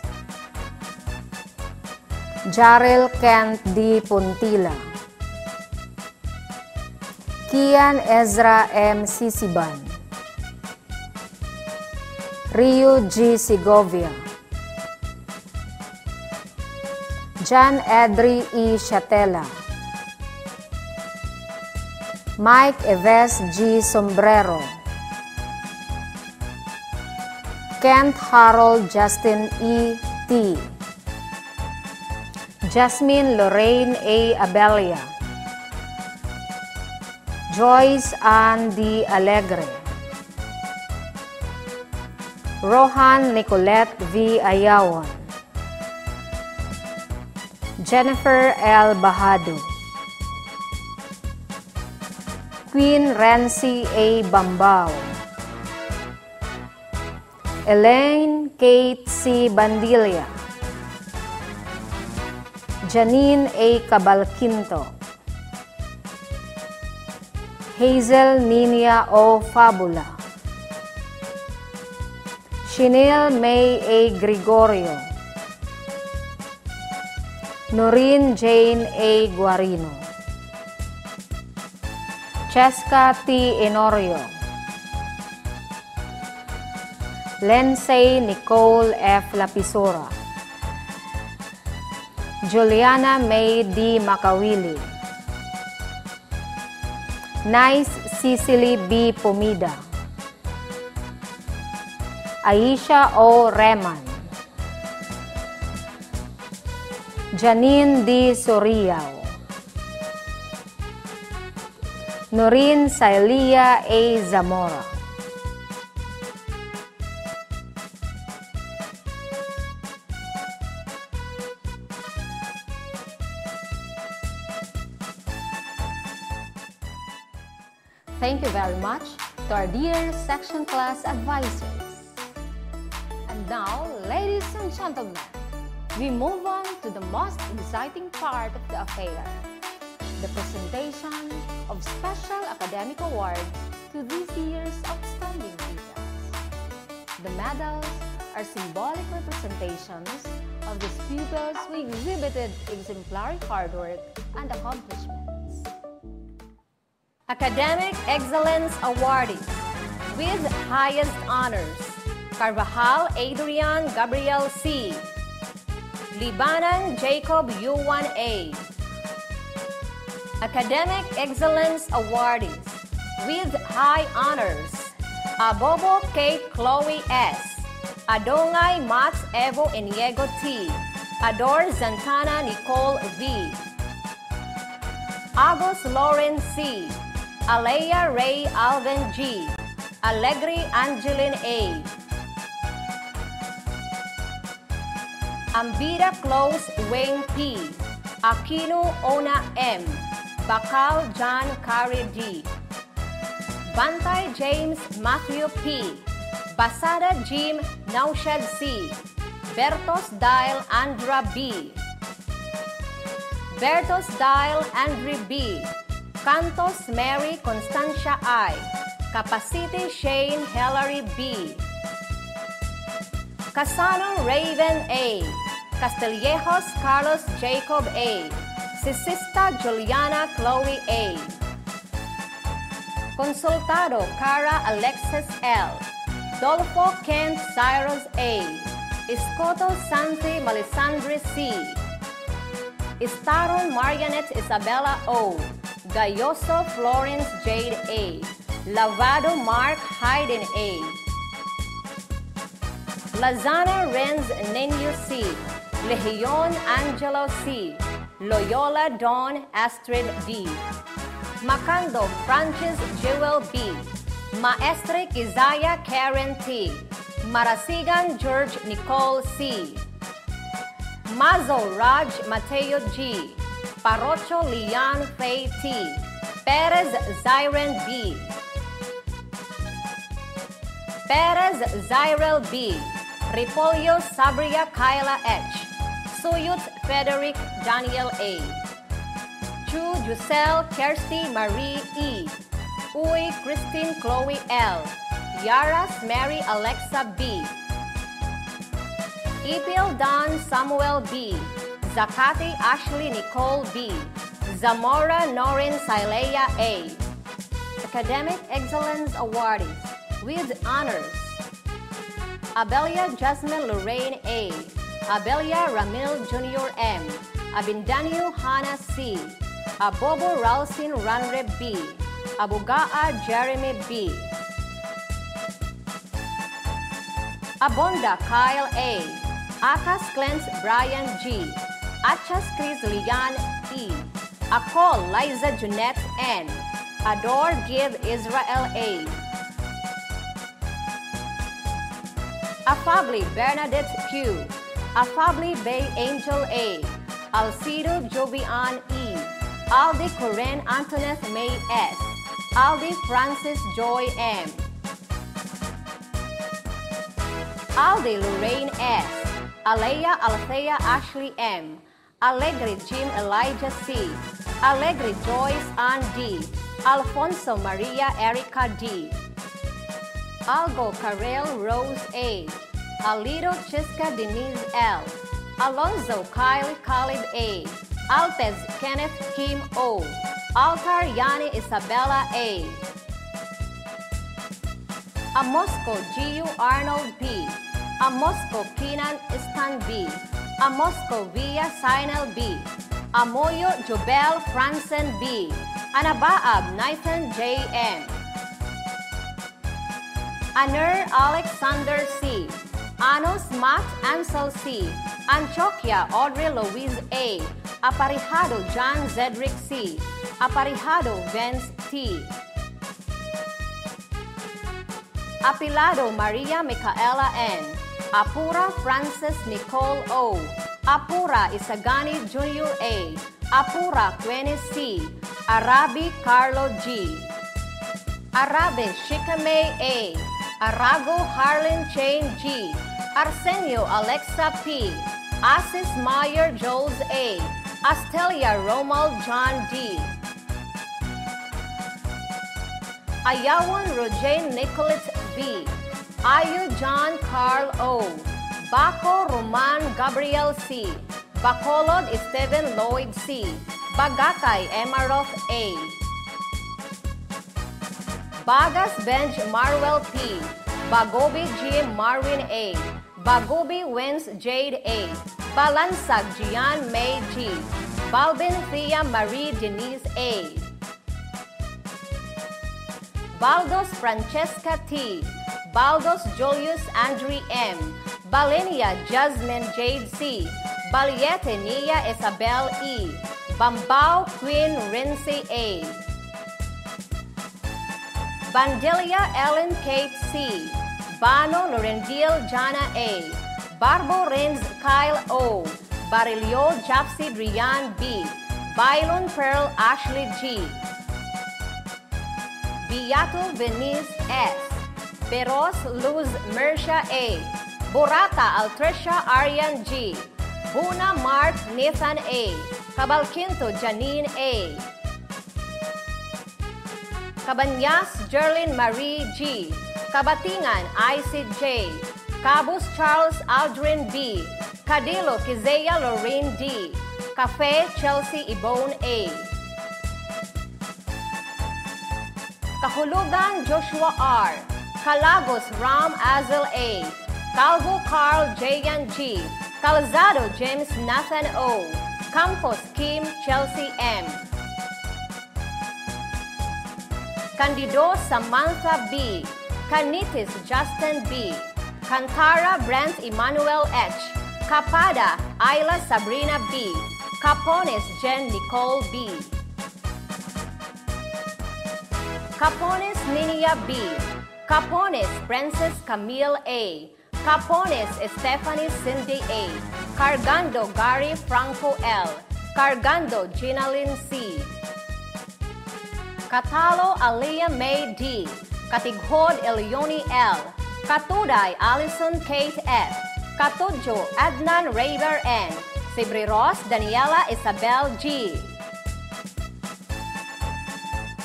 Jarel Kent D. Puntila, Kian Ezra M. Sisiban, Rio G. Segovia, John Edry E. Chatela, Mike Eves G. Sombrero, Kent Harold Justin E. T. Jasmine Lorraine A. Abelia, Joyce Ann D. Alegre, Rohan Nicolette V. Ayawan, Jennifer L. Bahado, Queen Rency A. Bambao, Elaine Kate C. Bandilla, Janine A. Cabalquinto, Hazel Nina O. Fabula, Chanel May A. Gregorio, Noreen Jane A. Guarino, Cheska T. Enorio, Lensay Nicole F. Lapisora, Juliana May D. Makawili, Nice Cecily B. Pomida, Aisha O. Reman, Janine D. Soriao, Noreen Sailia A. Zamora, much to our dear section class advisors. And now, ladies and gentlemen, we move on to the most exciting part of the affair, the presentation of special academic awards to this year's outstanding pupils. The medals are symbolic representations of these pupils who exhibited exemplary hard work and accomplishments. Academic Excellence Awardees with highest honors Carvajal Adrian Gabriel C. Libanan Jacob U1A. Academic Excellence Awardees with high honors Abobo Kate Chloe S. Adongay Max Evo Iniego T. Ador Zantana Nicole V. Agos Lauren C. Alea Ray Alvin G. Allegri Angeline A. Ambira Close Wayne P. Aquino Ona M. Bakal John Carey D. Bantay James Matthew P. Basada Jim Naushed C. Bertos Dial Andra B. Bertos Dial Andre B. Cantos Mary Constancia I. Capacity Shane Hillary B. Casano Raven A. Castillejos Carlos Jacob A. Sisista Juliana Chloe A. Consultado Cara Alexis L. Dolfo Kent Cyrus A. Escoto Santi Melisandre C. Staron Marionette Isabella O. Gayoso Florence Jade A. Lavado Mark Hayden A. Lazana Renz Nino C. Legion Angelo C. Loyola Dawn Astrid D. Macando Francis Jewel B. Maestre Kizaya Karen T. Marasigan George Nicole C. Mazo Raj Mateo G. Parocho Lian Faye T. Perez Zyren B. Perez Zyrel B. Ripolio Sabria Kyla H. Suyut Frederick Daniel A. Chu Giselle Kirsty Marie E. Uy Christine Chloe L. Yaras Mary Alexa B. Ipil Don Samuel B. Zakati Ashley Nicole B. Zamora Norin Silea A. Academic Excellence Awardees with honors. Abelia Jasmine Lorraine A. Abelia Ramil Jr. M. Abindanyo Hannah C. Abobo Ralstin Ranre B. Abugaa Jeremy B. Abonda Kyle A. Akas Clance Brian G. Achas Chris Lian E. Akol Liza Jeanette N. Adore Give Israel A. Afabli Bernadette Q. Afabli Bay Angel A. Alcido Jovian E. Aldi Corinne Antoinette May S. Aldi Francis Joy M. Aldi Lorraine S. Alea Althea Ashley M. Allegri Jim Elijah C. Allegri Joyce Ann D. Alfonso Maria Erica D. Algo Karel Rose A. Alito Chisca Denise L. Alonzo Kyle Khalid A. Altez Kenneth Kim O. Altar Yani Isabella A. Amosco G.U. Arnold B. Amosco Kinan Stan B. Amosco Via Sinel B. Amoyo Jobel Franzen B. Anabaab Nathan J. M. Aner Alexander C. Anos Matt Ansel C. Antioquia Audrey Louise A. Aparijado John Zedrick C. Aparijado Vince T. Apilado Maria Micaela N. Apura Francis Nicole O. Apura Isagani Jr. A. Apura Quenis C. Arabi Carlo G. Arabe Shikame A. Arago Harlan Chain G. Arsenio Alexa P. Asis Meyer Joles A. Astelia Romal John D. Ayawan Rojain Nicolette B. Ayu John Carl O. Baco Roman Gabriel C. Bacolod Esteban Lloyd C. Bagakay Emaroth A. Bagas Benj Marwell P. Bagobi G. Marvin A. Bagobi Wins Jade A. Balansag Gian May G. Balbin Thea Marie Denise A. Baldos Francesca T. Baldos Julius Andre M. Balenia Jasmine Jade C. Baliete Nia Isabel E. Bambao Queen Rincy A. Bandelia Ellen Kate C. Bano Lorendil Jana A. Barbo Renz Kyle O. Barilio Japsi Drian B. Bailon Pearl Ashley G. Beato Venice S. Peros Luz Mersha A. Borata Altricia Aryan G. Buna Mark Nathan A. Cabalquinto Janine A. Cabanyas Jerlyn Marie G. Kabatingan Isid J. Cabos Charles Aldrin B. Cadilo Kizea Lorraine D. Cafe Chelsea Ibone A. Kahulugan Joshua R. Calagos Ram Azel A. Calvo Carl Jayan G. Calzado James Nathan O. Campos Kim Chelsea M. Candido Samantha B. Canitis Justin B. Cantara Brent Emmanuel H. Capada Ayla Sabrina B. Capones Jen Nicole B. Capones Ninia B. Capones Princess Camille A. Capones Stephanie Cindy A. Cargando Gary Franco L. Cargando Ginalyn C. Catalo Alia May D. Katighod Elioni L. Katuday Allison Kate F. Katudjo Adnan Raver N. Sibriros Daniela Isabel G.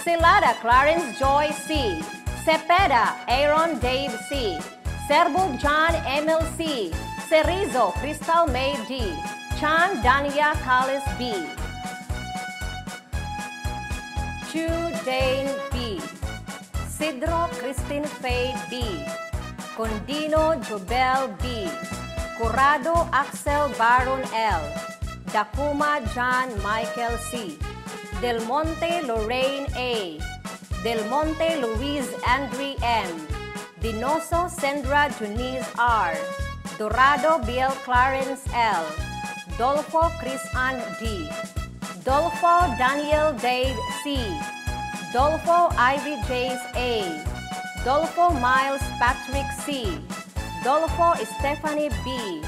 Silada Clarence Joy C. Cepeda Aaron Dave C. Serbo John Emil C. Cerizo Crystal May D. Chan Dania Kalis B. Chu Dane B. Sidro Christine Faye B. Condino Jobel B. Curado Axel Baron L. Dakuma John Michael C. Del Monte Lorraine A. Del Monte Luis Andre M. Dinoso Sandra Junice R. Dorado Bill Clarence L. Dolfo Chris Ann D. Dolfo Daniel Dave C. Dolfo Ivy Jace A. Dolfo Miles Patrick C. Dolfo Stephanie B.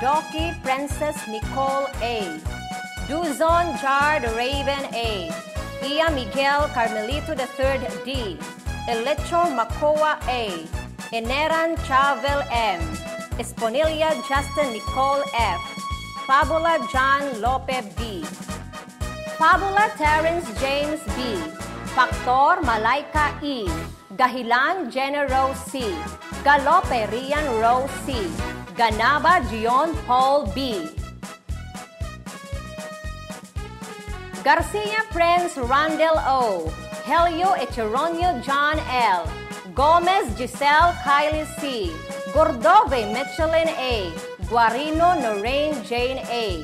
Doki Princess Nicole A. Duzon Jard Raven A. Ia Miguel Carmelito III D. Elecho Macoa A. Eneran Chavel M. Esponilia Justin Nicole F. Fabula John Lope B. Fabula Terence James B. Factor Malaika E. Gahilan Rose C. Galope Rian Rose C. Ganaba Gion Paul B. Garcia Prince Randall O. Helio Echeronio John L. Gomez Giselle Kylie C. Gordove Michelin A. Guarino Noreen Jane A.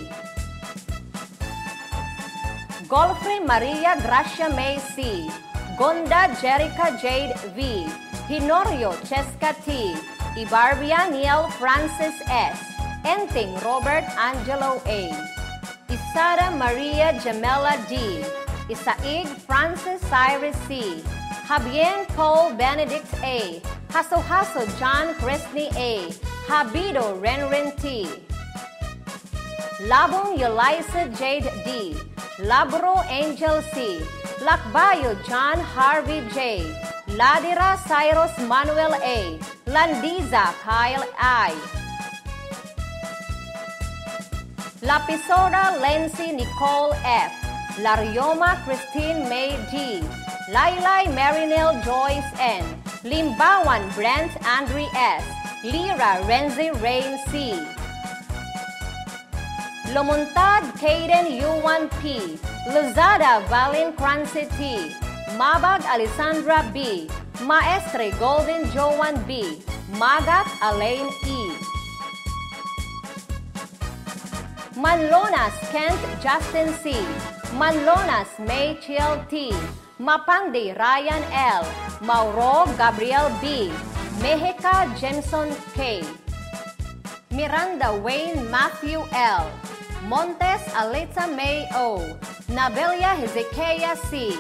Golfrey Maria Gracia May C. Gonda Jerica Jade V. Hinorio Cheska T. Ibarbia Neil Francis S. Enting Robert Angelo A. Isara Maria Jamela D. Isaig Francis Cyrus C. Habien Paul Benedict A. Haso Haso John Cresney A. Habido Renren T. Labong Yolisa Jade D. Labro Angel C. Lakbayo John Harvey J. Ladira Cyrus Manuel A. Landiza Kyle I. Lapisoda Lency Nicole F. Larioma Christine May G. Lailay Marinel Joyce N. Limbawan Brent Andre S. Lira Renzi Rain C. Lomuntad Caden Yuan P. Lozada Valin Crancy T. Mabag Alessandra B. Maestre Golden Joan B. Magat Alain E. Manlonas Kent Justin C. Manlonas May Chiel T. Mapandi Ryan L. Mauro Gabriel B. Mexica Jameson K. Miranda Wayne Matthew L. Montes Alita May O. Nabelia Hezekiah C.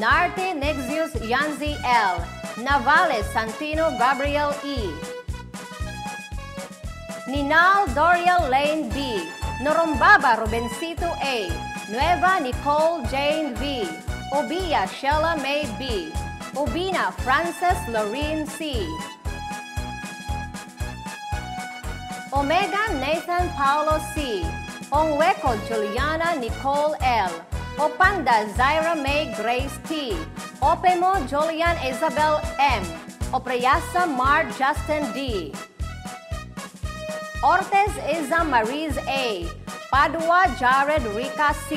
Narte Nexius Yanzi L. Navales Santino Gabriel E. Ninal Doriel Lane B. Norumbaba Rubencito A. Nueva Nicole Jane V. Obia Shella May B. Obina Frances Lorraine C. Omega Nathan Paulo C. Onweko Juliana Nicole L. Opanda Zaira May Grace T. Opemo Julian Isabel M. Opreyasa Mart Justin D. Ortez Isa Mariz A. Padua Jared Rica C.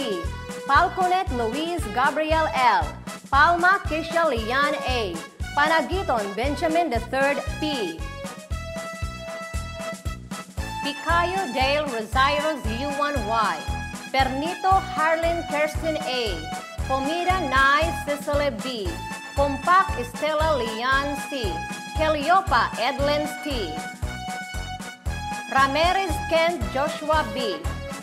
Falconet Luis Gabriel L. Palma Kisha Lian A. Panagiton Benjamin III P. Picayo Dale Rosairos U1Y. Pernito Harlan Kirsten A. Pomida Nai Cicely B. Pompak Estela Lian C. Keliopa Edlins T. Ramirez Kent Joshua B.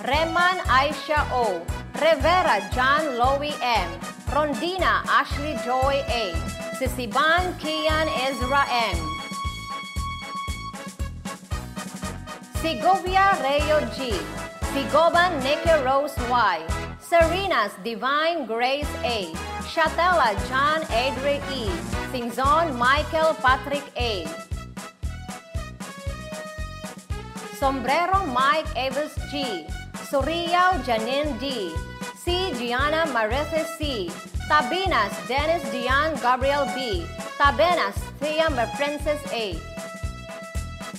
Reman Aisha O. Rivera John Lowy M. Rondina Ashley Joy A. Sisiban Kian Ezra M. Segovia Rayo G. Sigoban Nikki Rose Y. Serena's Divine Grace A. Shatella John Adri E. Singzon Michael Patrick A. Sombrero Mike Evans G. Suriao Janine D. C. Gianna Maritha C. Tabinas Dennis Dian Gabriel B. Tabenas Thea Francis A.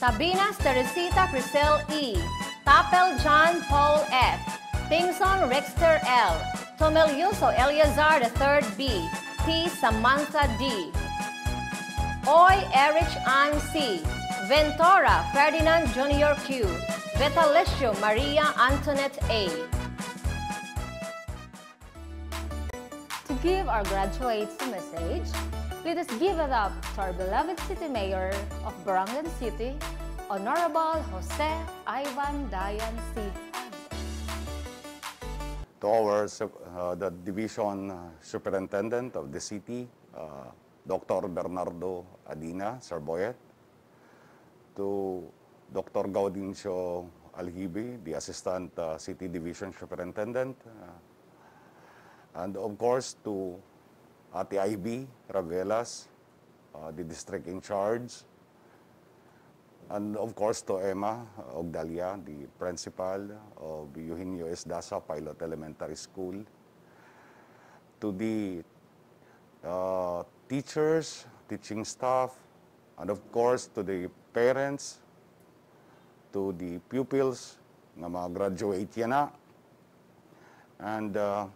Tabinas Teresita Crisel E. Tapel John Paul F. Tingson Rexter L. Tomeliuso Eleazar III B. T. Samantha D. Oy Erich Ann C. Ventura Ferdinand Jr. Q. Vitalicio Maria Antoinette A. To give our graduates a message, let us give it up to our beloved City Mayor of Borongan City, Honorable Jose Ivan Dayan C. to our uh, the division uh, superintendent of the city, uh, Dr. Bernardo Adina Sarboyet, to Dr. Gaudincio Alhibi, the assistant uh, city division superintendent, uh, and of course to Ate Ivy Ravelas, uh, the district in charge, and of course to Emma Ogdalia, the principal of Eugenio S. Daza Pilot Elementary School, to the uh, teachers, teaching staff, and of course to the parents, to the pupils nga mga graduate yan na, and uh,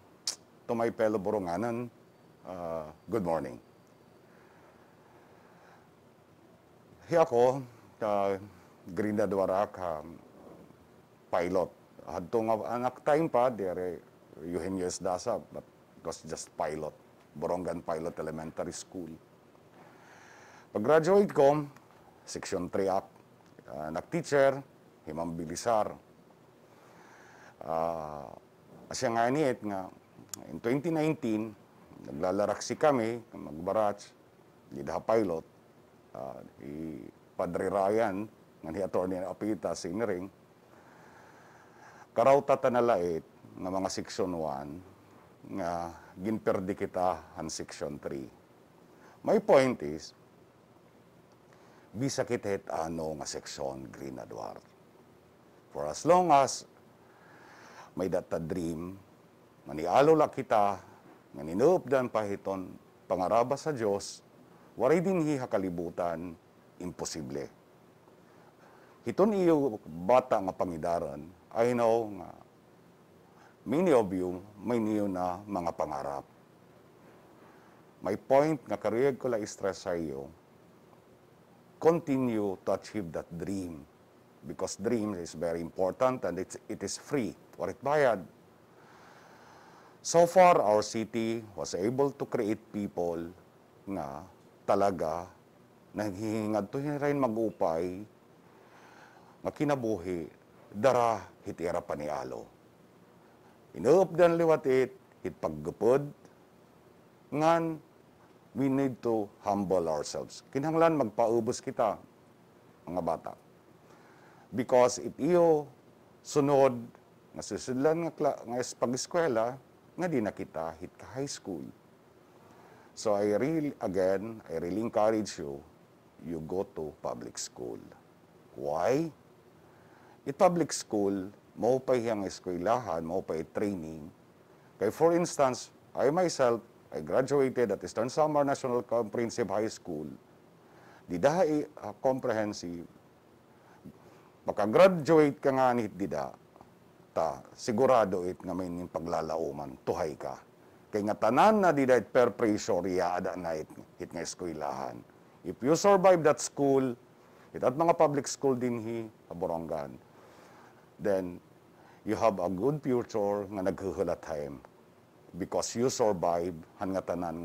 to my fellow Boronganan, uh, good morning. Hi ako, uh, Grinda Dwara ka pilot. Hadto nga anak time pa, dire Eugenio S. Dasa, but it was just pilot. Borongan Pilot Elementary School. Pag-graduate ko, Section 3 Act, uh, nag-teacher, Himang Bilisar. Uh, asya nga niit nga, in 2019, naglalaraksi kami, magbarats, di daha pilot, uh, i Padre Ryan, nga ni Atty. Apita, singering, karaw tatanalait nga mga Section 1, nga ginperdi kita han Section 3. My point is, bisakit het ano nga seksyon Green Edward. For as long as may data dream, manialo la kita, nga ninuupdan pa hiton pangaraba sa Dios, waray din hi hakalibutan, imposible. Hiton iyo bata nga pangidaran, I know nga many of you may niyo na mga pangarap. My point nga kariyag ko la stress sa iyo, continue to achieve that dream because dream is very important and it's, it is free. Warit bayad. So far, our city was able to create people nga talaga naghihingad to rin magupay nga kinabuhi dara hitira pa ni alo. Inuupdan liwatit, hit paggupod, ngan we need to humble ourselves. Kinahanglan magpaubos kita, mga bata. Because if iyo sunod nga susudlan nga, nga es- pag-eskwela, nga di na kita hit ka high school. So I really, again, I really encourage you, you go to public school. Why? It public school, mo pa hiyang eskwelahan, mo pa training. Kay for instance, I myself, I graduated at Eastern Samar National Comprehensive High School. Di dahi uh, comprehensive. Makagraduate ka nga nit dida, ta sigurado it nga may ning paglalauman, tuhay ka. Kay nga tanan na dida it pressure, ada na it, it nga eskwelahan. If you survive that school, it at mga public school din hi, Borongan, then you have a good future nga naghuhula time because you survive han nga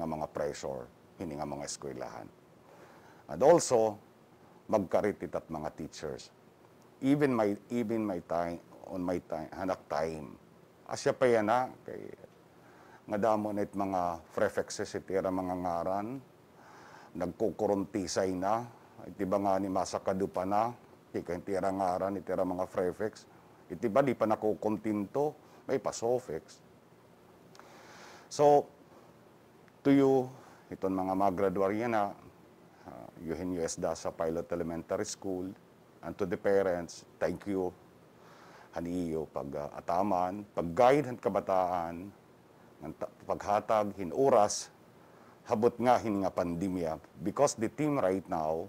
mga pressure hini nga mga eskwelahan. And also, magkaritit at mga teachers. Even my even my time on my time hanak time. Asya pa yan na kay nga damo na it mga prefixes itira mga ngaran nagkukuruntisay na iti ba nga ni masakado pa na kaya itira ngaran itira mga prefix iti ba di pa nakukontinto may pa-suffix so to you iton mga magraduarya na uh, Eugenio S. Dasa Pilot Elementary School and to the parents thank you haniyo pag uh, pag-guide kabataan ng ta- paghatag hin oras habot nga hin nga pandemya because the team right now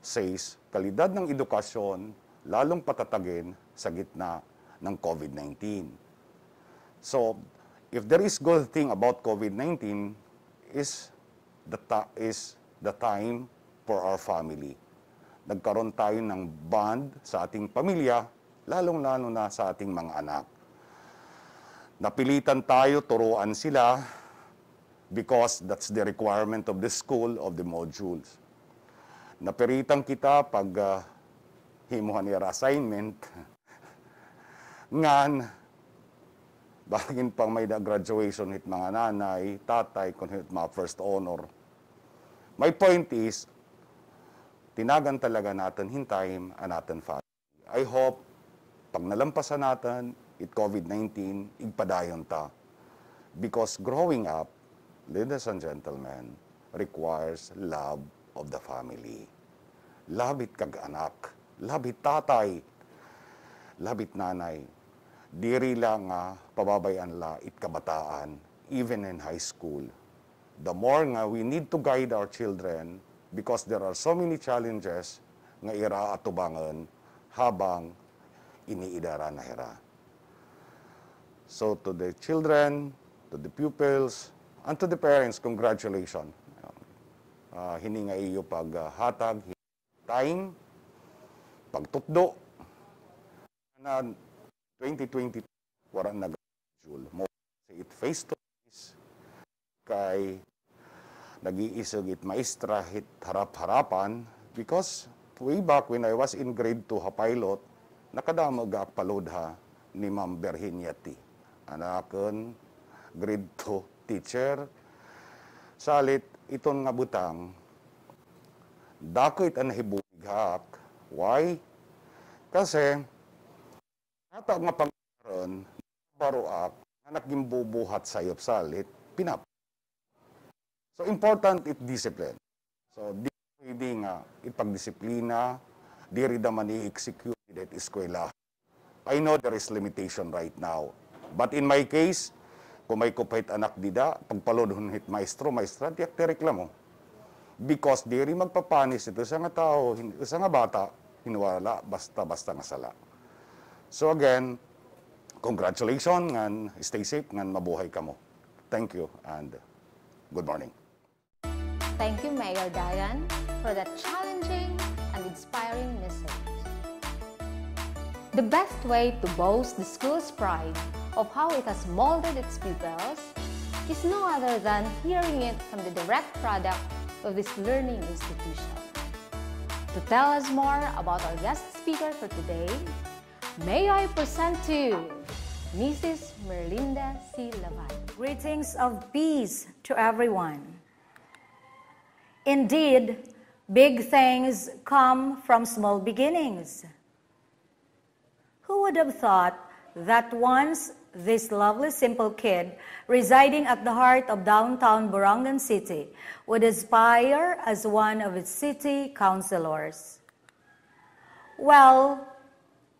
says kalidad ng edukasyon lalong patatagin sa gitna ng COVID-19. So, if there is good thing about COVID-19 is the is the time for our family. Nagkaroon tayo ng bond sa ating pamilya, lalong-lalo na sa ating mga anak. Napilitan tayo, turuan sila because that's the requirement of the school, of the modules. Napiritan kita pag uh, himuhan assignment, ngan, bagin pang may graduation hit mga nanay, tatay, kung hit mga first honor. My point is, tinagan talaga natin hintayim ang natin family. I hope, pag nalampasan natin, it COVID-19, igpadayon ta. Because growing up, ladies and gentlemen, requires love of the family. Love it kag-anak. Love it tatay. Love it nanay. Diri lang nga pababayan la it kabataan, even in high school. The more nga we need to guide our children because there are so many challenges nga ira atubangan habang iniidara na hira. So to the children, to the pupils, and to the parents, congratulations. Uh, hininga iyo paghatag, time, pagtutdo, na 2020 wala nag mo say it face to face kay nag-iisog it maestra hit harap-harapan because way back when I was in grade 2 ha pilot nakadamo ga palod ha ni Ma'am Berhinyati anakon grade 2 teacher salit iton nga butang dako it an hibugak why? Kasi Hata nga pangkaron, baroak, nga naging bubuhat sa salit, pinap. So important it discipline. So di pwedeng uh, ipagdisiplina, diri daman i-execute at eskwela. I know there is limitation right now. But in my case, kung may kupait anak dida, pagpalodon hit maestro, maestra, tiyak ti reklamo. Because diri magpapanis ito sa nga tao, sa nga bata, hinwala, basta-basta nga sala. So again, congratulations, and stay safe, and mabuhay ka mo. Thank you, and good morning. Thank you, Mayor Dayan, for that challenging and inspiring message. The best way to boast the school's pride of how it has molded its pupils is no other than hearing it from the direct product of this learning institution. To tell us more about our guest speaker for today, may I present to you Mrs. Merlinda C. Greetings of peace to everyone. Indeed, big things come from small beginnings. Who would have thought that once this lovely simple kid residing at the heart of downtown Borongan City would aspire as one of its city councilors? Well,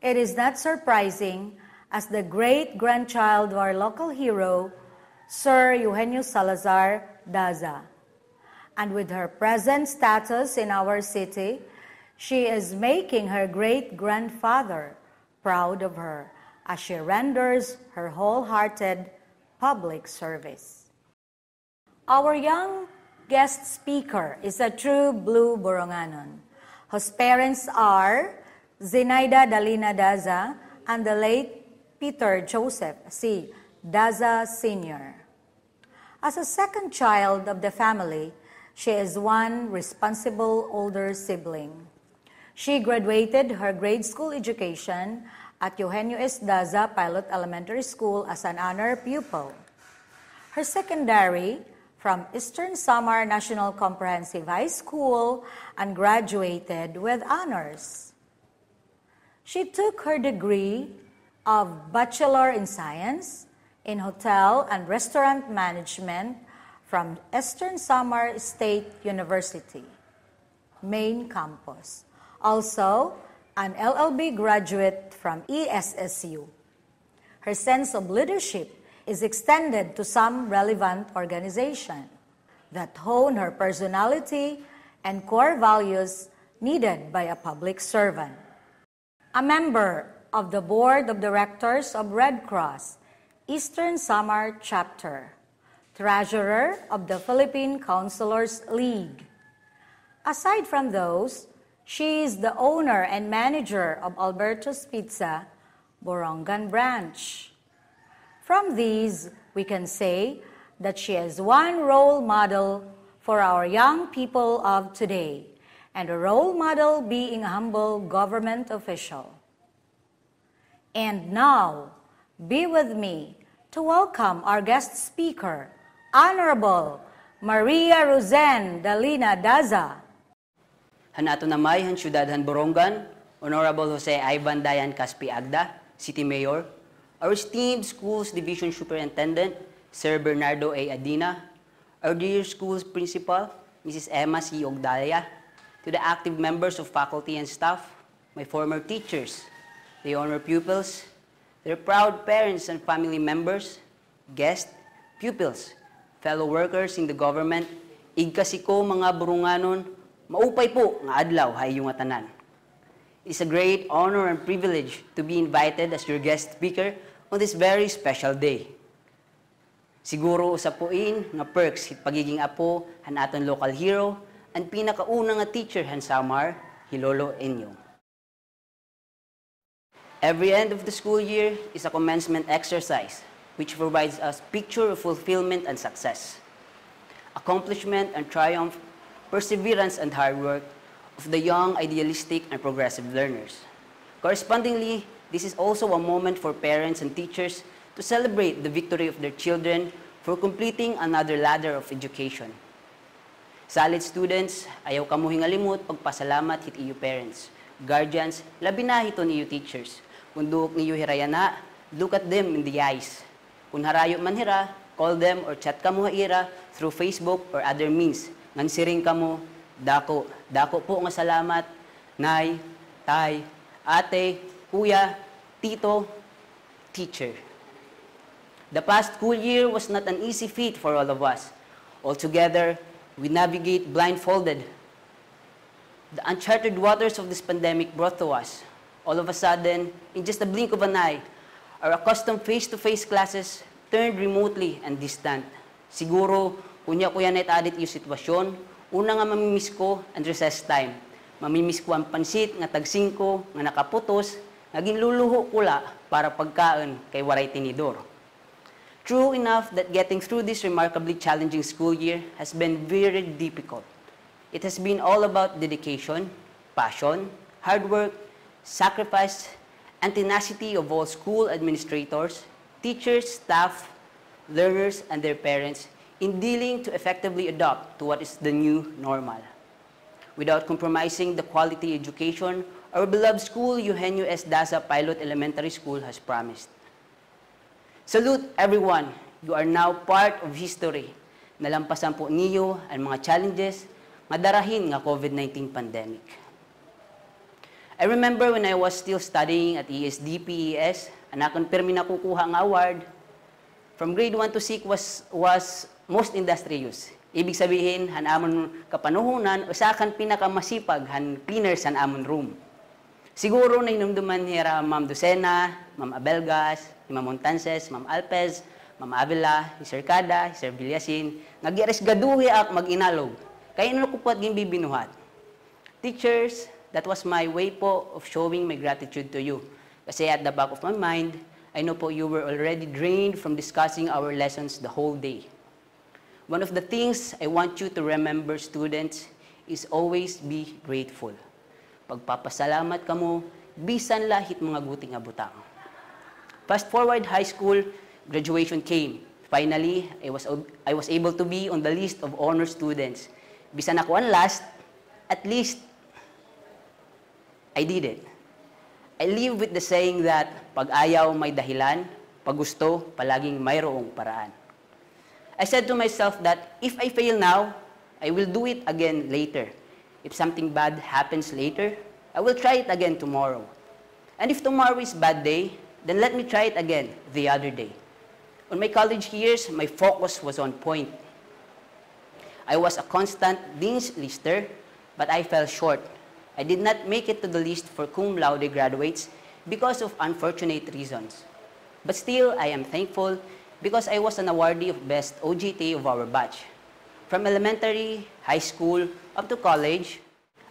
it is not surprising as the great grandchild of our local hero, Sir Eugenio Salazar Daza. And with her present status in our city, she is making her great grandfather proud of her as she renders her wholehearted public service. Our young guest speaker is a true blue Boronganon, whose parents are Zenaida Dalina Daza and the late Peter Joseph C. Daza Sr. As a second child of the family, she is one responsible older sibling. She graduated her grade school education at Eugenio S. Daza Pilot Elementary School as an honor pupil. Her secondary from Eastern Samar National Comprehensive High School and graduated with honors. She took her degree of Bachelor in Science in Hotel and Restaurant Management from Eastern Samar State University, main campus. Also, an LLB graduate from ESSU. Her sense of leadership is extended to some relevant organization that hone her personality and core values needed by a public servant. A member of the Board of Directors of Red Cross, Eastern Samar Chapter, Treasurer of the Philippine Counselors League. Aside from those, she is the owner and manager of Alberto's Pizza, Borongan branch. From these, we can say that she is one role model for our young people of today, and a role model being a humble government official. And now, be with me to welcome our guest speaker, Honorable Maria Rosen Dalina Daza. Hanato namay han syudad han Borongan, Honorable Jose Ivan Dayan Caspi Agda, City Mayor, our esteemed Schools Division Superintendent, Sir Bernardo A. Adina, our dear Schools Principal, Mrs. Emma C. Ogdalia, to the active members of faculty and staff, my former teachers, the honor pupils, their proud parents and family members, guests, pupils, fellow workers in the government, igkasi ko mga burunganon, maupay po nga adlaw hay yung tanan. It is a great honor and privilege to be invited as your guest speaker on this very special day. Siguro sa puin nga perks pagiging apo han aton local hero and pinakauna nga teacher han Samar, Hilolo Enyo. Every end of the school year is a commencement exercise which provides us picture of fulfillment and success, accomplishment and triumph, perseverance and hard work of the young, idealistic, and progressive learners. Correspondingly, this is also a moment for parents and teachers to celebrate the victory of their children for completing another ladder of education. Solid students, ayaw kamo hingalimot pagpasalamat hit iyo parents, guardians, labi na hiton iyo teachers. Kung duok niyo hirayana, look at them in the eyes. Kung harayo man hira, call them or chat kamo ira through Facebook or other means. Ngan siring kamo, dako. Dako po nga salamat, nay, tay, ate, kuya, tito, teacher. The past school year was not an easy feat for all of us. Altogether, we navigate blindfolded. The uncharted waters of this pandemic brought to us. All of a sudden, in just a blink of an eye, our accustomed face-to-face classes turned remotely and distant. Siguro, kunya kuya net adit yung sitwasyon, una nga mamimiss ko ang recess time. Mamimiss ko ang pansit nga tag ko, nga nakaputos, naging luluho kula para pagkaon kay waray tinidor. True enough that getting through this remarkably challenging school year has been very difficult. It has been all about dedication, passion, hard work, sacrifice, and tenacity of all school administrators, teachers, staff, learners, and their parents in dealing to effectively adapt to what is the new normal. Without compromising the quality education our beloved school, Eugenio S. Daza Pilot Elementary School, has promised. Salute everyone. You are now part of history. Nalampasan po niyo ang mga challenges madarahin nga COVID-19 pandemic. I remember when I was still studying at E ESD PES, anakon permi na kukuha ang award. From grade 1 to 6 was, was most industrious. Ibig sabihin, han amon kapanuhunan, usakan pinakamasipag, han cleaner san amon room. Siguro na hinumduman nira Ma'am Lucena, Ma'am Abelgas, Ma'am Montances, Ma'am Alpez, Ma'am Avila, Sir Kada, Sir Villasin, nagiares gaduhi ak mag-inalog. Kaya ino ko po at gimbibinuhat. Teachers, that was my way po of showing my gratitude to you. Kasi at the back of my mind, I know po you were already drained from discussing our lessons the whole day. One of the things I want you to remember, students, is always be grateful. Pagpapasalamat kamo, bisan lahit mga guting abutang. Fast forward high school, graduation came. Finally, I was, I was able to be on the list of honor students. Bisan ako ang last, at least, I did it. I live with the saying that pag ayaw may dahilan, pag gusto, palaging mayroong paraan. I said to myself that if I fail now, I will do it again later. If something bad happens later, I will try it again tomorrow. And if tomorrow is bad day, then let me try it again the other day. On my college years, my focus was on point. I was a constant dean's lister, but I fell short. I did not make it to the list for cum laude graduates because of unfortunate reasons. But still, I am thankful because I was an awardee of Best OGT of our batch. From elementary, high school, up to college,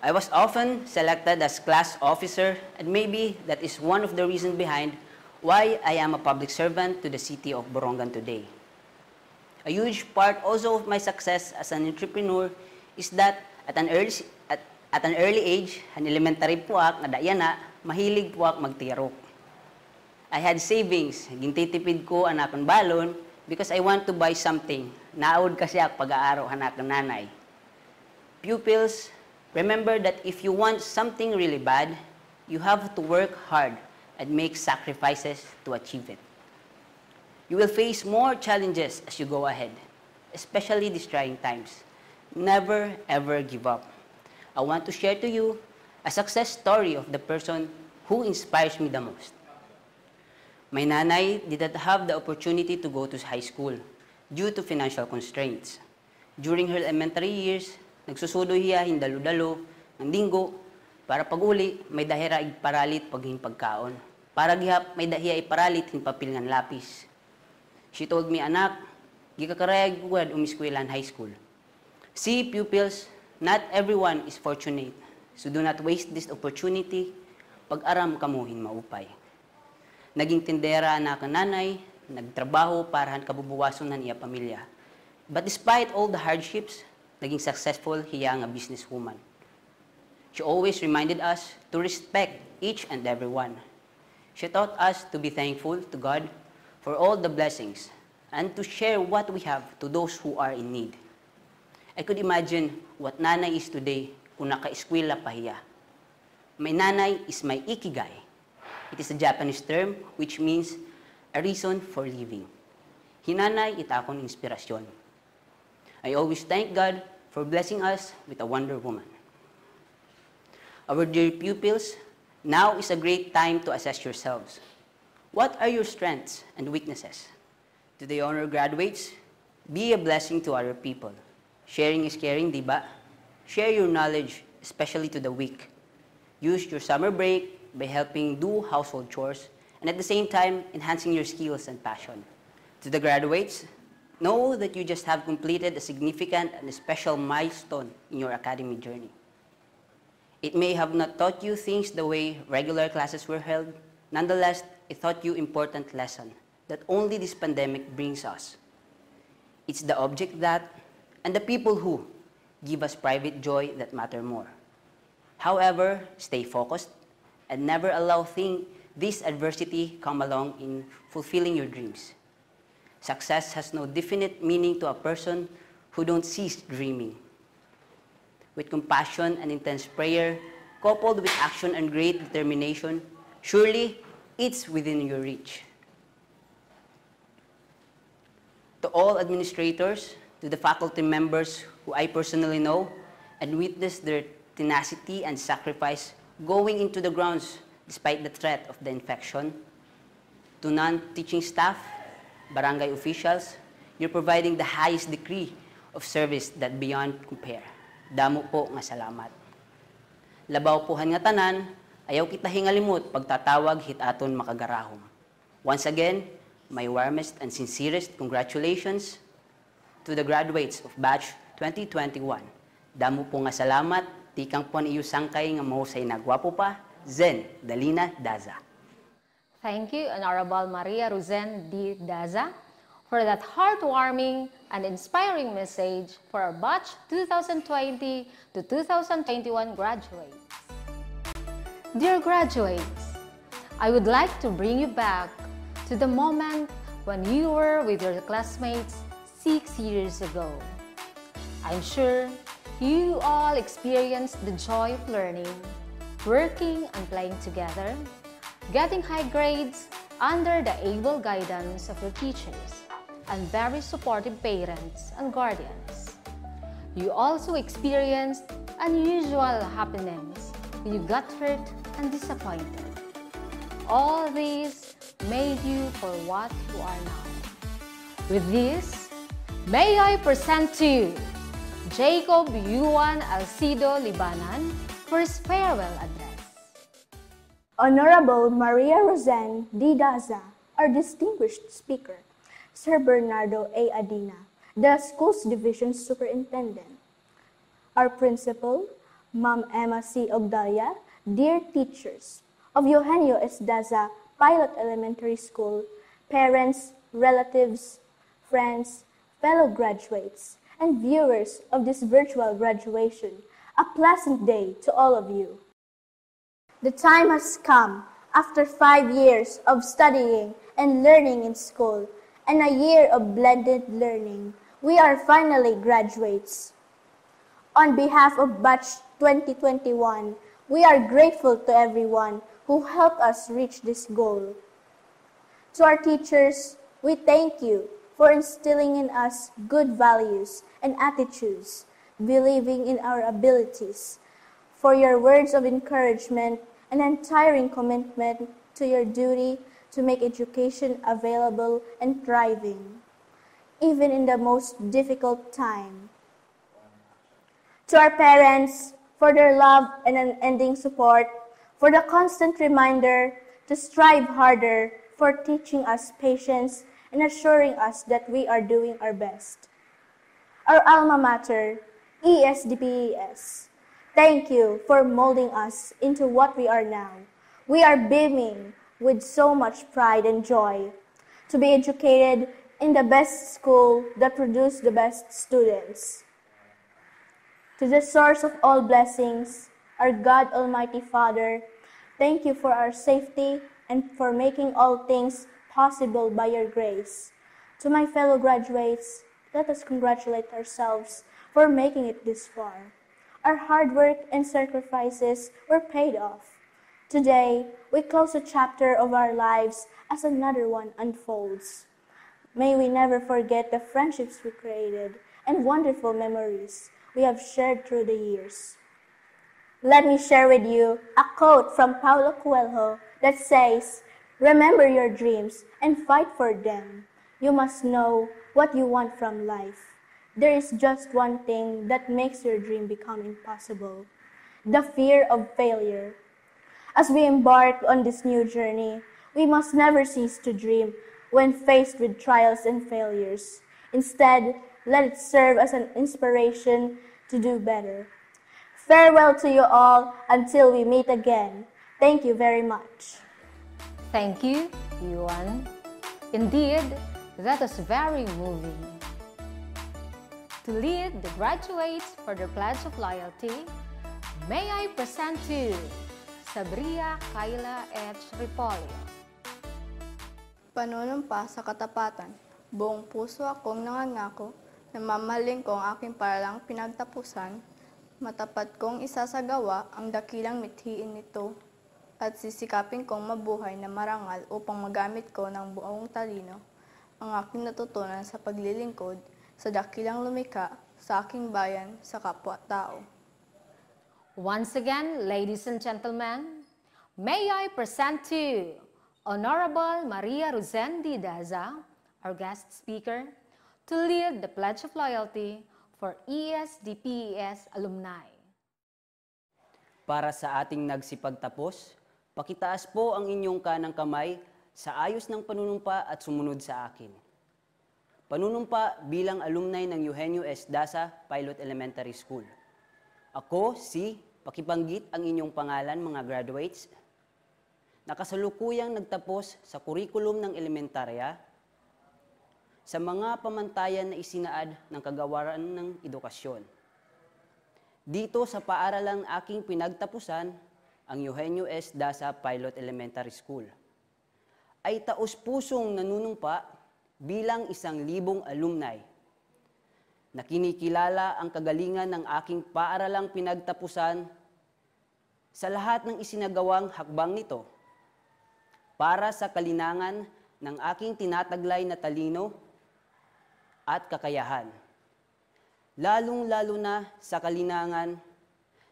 I was often selected as class officer, and maybe that is one of the reasons behind why I am a public servant to the city of Borongan today. A huge part also of my success as an entrepreneur is that at an early, at, at an early age, an elementary po ak, nga daya na, mahilig po ak magtirok. I had savings, gintitipid ko ang akong balon because I want to buy something. Naawod kasi ak pag-aaraw hanak nanay. Pupils, remember that if you want something really bad, you have to work hard and make sacrifices to achieve it. You will face more challenges as you go ahead, especially these trying times. Never ever give up. I want to share to you a success story of the person who inspires me the most. My nanay did not have the opportunity to go to high school due to financial constraints. During her elementary years, nagsusudo hiya hindalo-dalo ng linggo para pag-uli may dahira iparalit paghin pagkaon. Para gihap may dahiya iparalit hin papil ng lapis. She told me, anak, gikakarayag gugad umiskwelan high school. See, pupils, not everyone is fortunate. So do not waste this opportunity pag-aram kamuhin maupay. Naging tindera na ka nanay, nagtrabaho para han kabubuwason ng iya pamilya. But despite all the hardships, naging successful hiya nga businesswoman. She always reminded us to respect each and every one. She taught us to be thankful to God for all the blessings and to share what we have to those who are in need. I could imagine what nanay is today kung naka-eskwela pa hiya. My nanay is my ikigai. It is a Japanese term which means a reason for living. Hinanay ita akong inspirasyon. I always thank God for blessing us with a Wonder Woman. Our dear pupils, now is a great time to assess yourselves. What are your strengths and weaknesses? To the honor graduates, be a blessing to other people. Sharing is caring, di? Share your knowledge, especially to the weak. Use your summer break by helping do household chores and at the same time enhancing your skills and passion. To the graduates, know that you just have completed a significant and special milestone in your academy journey. It may have not taught you things the way regular classes were held. Nonetheless, it taught you important lesson that only this pandemic brings us. It's the object that and the people who give us private joy that matter more. However, stay focused and never allow thing, this adversity come along in fulfilling your dreams. Success has no definite meaning to a person who don't cease dreaming. With compassion and intense prayer, coupled with action and great determination, surely it's within your reach. To all administrators, to the faculty members who I personally know and witnessed their tenacity and sacrifice going into the grounds despite the threat of the infection, to non-teaching staff, barangay officials, you're providing the highest degree of service that beyond compare. Damo po nga salamat. Labaw pohan nga tanan, ayaw kita hingalimot pagtatawag hitaton makagarahom. Once again, my warmest and sincerest congratulations to the graduates of batch 2021. Damo po nga salamat, tikang po iyo sangkay nga mahusay nagwapo pa, Zen Dalina Daza. Thank you, Honorable Maria Rosen D. Daza, for that heartwarming and inspiring message for our batch 2020 to 2021 graduates. Dear graduates, I would like to bring you back to the moment when you were with your classmates six years ago. I'm sure you all experienced the joy of learning, working and playing together, getting high grades under the able guidance of your teachers and very supportive parents and guardians. You also experienced unusual happenings when you got hurt and disappointed. All these made you for what you are now. With this, may I present to you Jacob Yuan Alcido Libanan for his farewell address. Honorable Maria Rosen D. Daza, our distinguished speaker, Sir Bernardo A. Adina, the Schools Division Superintendent, our principal, Ma'am Emma C. Ogdalia, dear teachers of Eugenio S. Daza Pilot Elementary School, parents, relatives, friends, fellow graduates, and viewers of this virtual graduation, a pleasant day to all of you. The time has come after five years of studying and learning in school and a year of blended learning. We are finally graduates. On behalf of Batch 2021, we are grateful to everyone who helped us reach this goal. To our teachers, we thank you for instilling in us good values and attitudes, believing in our abilities, for your words of encouragement and untiring commitment to your duty to make education available and thriving, even in the most difficult time. To our parents, for their love and unending support, for the constant reminder to strive harder, for teaching us patience and assuring us that we are doing our best. Our alma mater, ESDPES, thank you for molding us into what we are now. We are beaming with so much pride and joy to be educated in the best school that produce the best students. To the source of all blessings, our God Almighty Father, thank you for our safety and for making all things possible by your grace. To my fellow graduates, let us congratulate ourselves for making it this far. Our hard work and sacrifices were paid off. Today, we close a chapter of our lives as another one unfolds. May we never forget the friendships we created and wonderful memories we have shared through the years. Let me share with you a quote from Paulo Coelho that says, Remember your dreams and fight for them. You must know what you want from life. There is just one thing that makes your dream become impossible the fear of failure. As we embark on this new journey, we must never cease to dream when faced with trials and failures. Instead, let it serve as an inspiration to do better. Farewell to you all until we meet again. Thank you very much. Thank you, Yuan. Indeed, that was very moving. To lead the graduates for their Pledge of Loyalty, may I present to you Sabria Kayla H. Ripolio. Panunumpa sa katapatan, buong puso akong nangangako na mamahalin ko ang aking paralang pinagtapusan, matapat kong isasagawa ang dakilang mithiin nito at sisikapin kong mabuhay na marangal upang magamit ko ng buong talino ang aking natutunan sa paglilingkod sa dakilang lumika sa aking bayan sa kapwa-tao. Once again, ladies and gentlemen, may I present to you Honorable Maria Rosendi Daza, our guest speaker, to lead the Pledge of Loyalty for E ESDPES alumni. Para sa ating nagsipagtapos, pakitaas po ang inyong kanang kamay sa ayos ng panunumpa at sumunod sa akin. Panunumpa bilang alumni ng Eugenio S. Daza Pilot Elementary School. Ako si, pakibanggit ang inyong pangalan mga graduates, nakasalukuyang nagtapos sa kurikulum ng elementarya sa mga pamantayan na isinaad ng kagawaran ng edukasyon. Dito sa paaralang aking pinagtapusan, ang Eugenio S. Daza Pilot Elementary School, ay taos-pusong nanunumpa bilang isang libong alumni na kinikilala ang kagalingan ng aking paaralang pinagtapusan sa lahat ng isinagawang hakbang nito para sa kalinangan ng aking tinataglay na talino at kakayahan. Lalong-lalo na sa kalinangan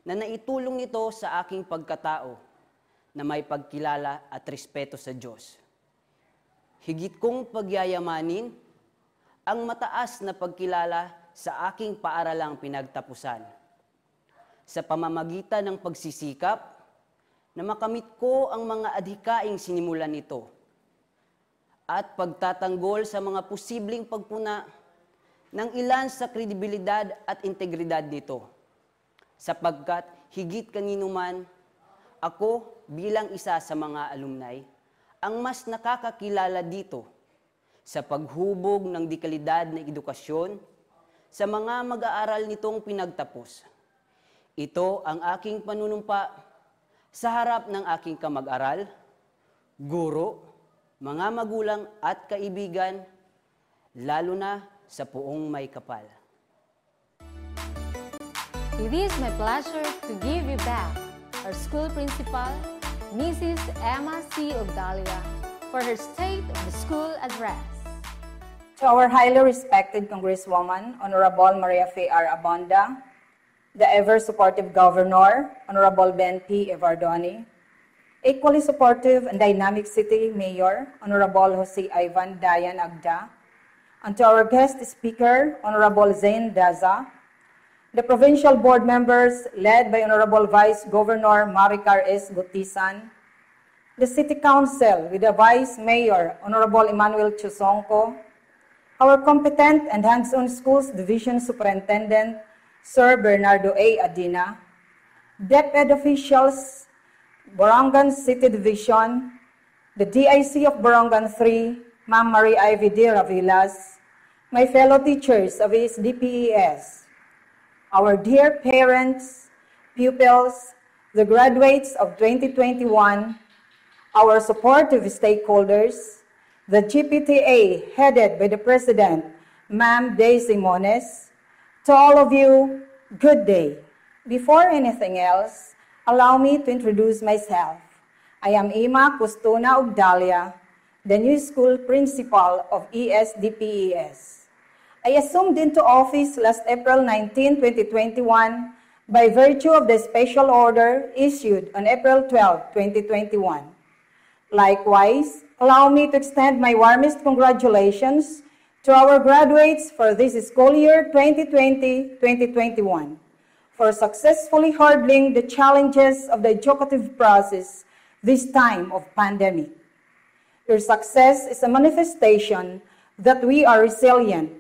na naitulong nito sa aking pagkatao na may pagkilala at respeto sa Diyos. Higit kong pagyayamanin ang mataas na pagkilala sa aking paaralang pinagtapusan. Sa pamamagitan ng pagsisikap na makamit ko ang mga adhikaing sinimulan nito at pagtatanggol sa mga posibleng pagpuna ng ilan sa kredibilidad at integridad nito. Sapagkat higit kanino man, ako bilang isa sa mga alumni, ang mas nakakakilala dito sa paghubog ng dekalidad ng edukasyon sa mga mag-aaral nitong pinagtapos. Ito ang aking panunumpa sa harap ng aking kamag-aral, guro, mga magulang at kaibigan, lalo na sa puong may kapal. It is my pleasure to give you back our school principal, Mrs. Emma C. Ogdalia, for her State of the School address. To our highly respected Congresswoman, Honorable Maria Fe R. Abunda, the ever supportive Governor, Honorable Ben P. Evardone, equally supportive and dynamic City Mayor, Honorable Jose Ivan Dayan Agda, and to our guest speaker, Honorable Zain Daza, the provincial board members led by Honorable Vice Governor Maricar S. Gutisan, the City Council with the Vice Mayor, Honorable Emmanuel Chusonko, our competent and hands-on schools division superintendent, Sir Bernardo A. Adina, DepEd officials, Borongan City Division, the DIC of Borongan 3, Ma'am Marie Ivy D. Ravilas, my fellow teachers of ESDPES, our dear parents, pupils, the graduates of 2021, our supportive stakeholders, the GPTA headed by the President, Ma'am Day Simones, to all of you, good day. Before anything else, allow me to introduce myself. I am Ima Custona Ogdalia, the new school principal of ESDPES. I assumed into office last April 19, 2021, by virtue of the special order issued on April 12, 2021. Likewise, allow me to extend my warmest congratulations to our graduates for this school year 2020-2021 for successfully handling the challenges of the educative process this time of pandemic. Your success is a manifestation that we are resilient.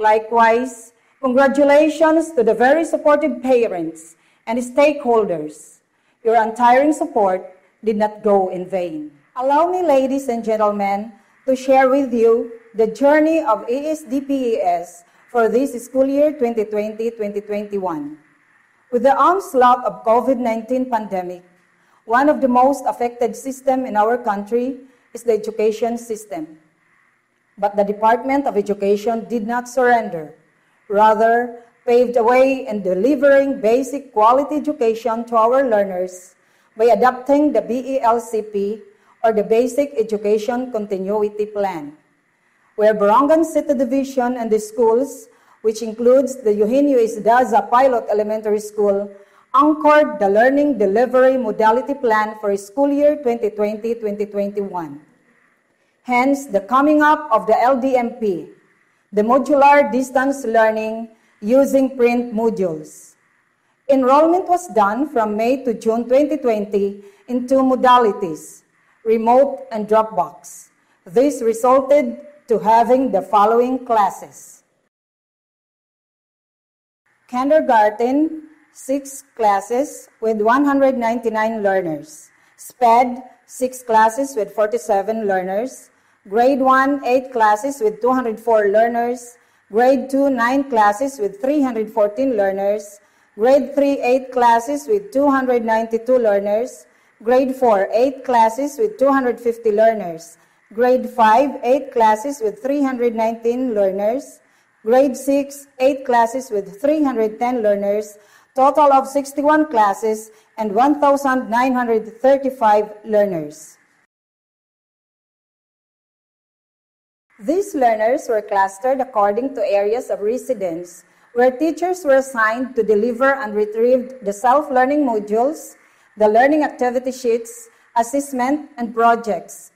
Likewise, congratulations to the very supportive parents and stakeholders. Your untiring support did not go in vain. Allow me, ladies and gentlemen, to share with you the journey of ESDPES for this school year 2020-2021. With the onslaught of COVID-19 pandemic, one of the most affected system in our country is the education system. But the Department of Education did not surrender. Rather, paved the way in delivering basic quality education to our learners by adopting the BELCP or the Basic Education Continuity Plan, where Borongan City Division and the schools, which includes the Eugenio S. Daza Pilot Elementary School, anchored the learning delivery modality plan for school year 2020-2021. Hence, the coming up of the LDMP, the modular distance learning using print modules. Enrollment was done from May to June 2020 in two modalities, remote and Dropbox. This resulted to having the following classes. Kindergarten, six classes with 199 learners. SPED, six classes with 47 learners. Grade 1, eight classes with 204 learners. Grade 2, nine classes with 314 learners. Grade 3, eight classes with 292 learners. Grade 4, eight classes with 250 learners. Grade 5, eight classes with 319 learners. Grade 6, eight classes with 310 learners. Total of 61 classes and 1,935 learners. These learners were clustered according to areas of residence, where teachers were assigned to deliver and retrieve the self-learning modules, the learning activity sheets, assessment, and projects.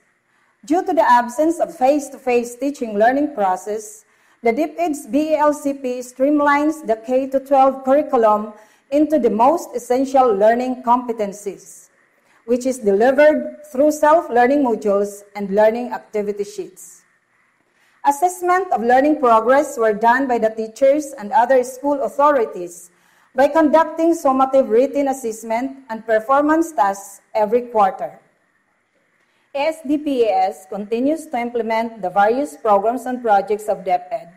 Due to the absence of face-to-face teaching learning process, the DepEd's BELCP streamlines the K-12 curriculum into the most essential learning competencies, which is delivered through self-learning modules and learning activity sheets. Assessment of learning progress were done by the teachers and other school authorities by conducting summative written assessment and performance tests every quarter. ESDPES continues to implement the various programs and projects of DepEd.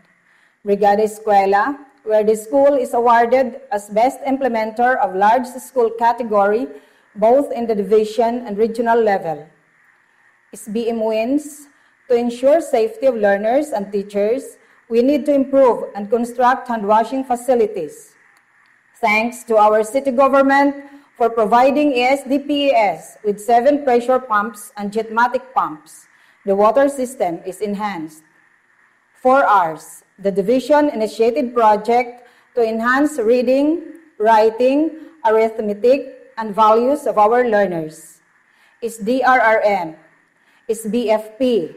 Brigada Escuela, where the school is awarded as best implementer of large school category, both in the division and regional level. SBM wins to ensure safety of learners and teachers, we need to improve and construct hand washing facilities. Thanks to our city government for providing ESDPES with seven pressure pumps and jetmatic pumps. The water system is enhanced. For ours, the division initiated project to enhance reading, writing, arithmetic, and values of our learners. Is DRRM, is BFP,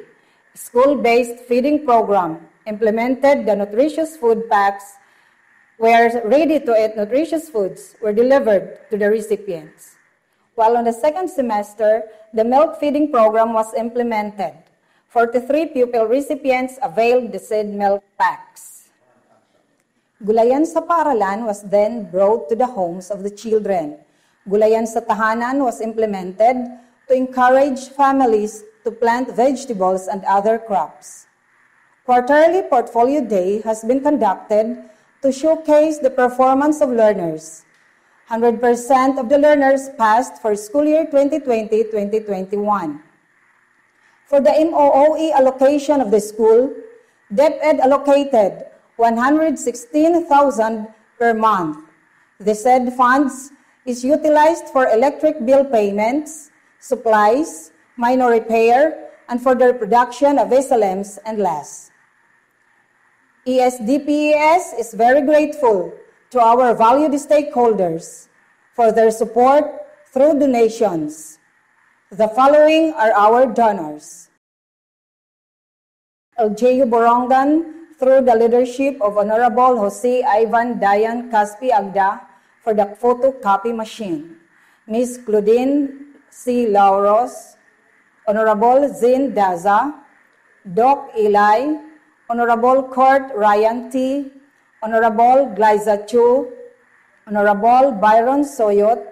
school-based feeding program, implemented the nutritious food packs where ready-to-eat nutritious foods were delivered to the recipients. While on the second semester, the milk feeding program was implemented. 43 pupil recipients availed the said milk packs. Gulayan sa Paaralan was then brought to the homes of the children. Gulayan sa Tahanan was implemented to encourage families to plant vegetables and other crops. Quarterly Portfolio Day has been conducted to showcase the performance of learners. 100% of the learners passed for school year 2020-2021. For the MOOE allocation of the school, DepEd allocated 116,000 per month. The said funds is utilized for electric bill payments, supplies, minor repair, and for the production of SLMs and LAS. E ESDPES is very grateful to our valued stakeholders for their support through donations. The following are our donors. LJU Borongan through the leadership of Honorable Jose Ivan Dayan Caspi Agda for the photocopy machine. Ms. Claudine C. Lauros, Honorable Zin Daza, Doc Eli, Honorable Kurt Ryan T., Honorable Glyza Chu, Honorable Byron Soyot,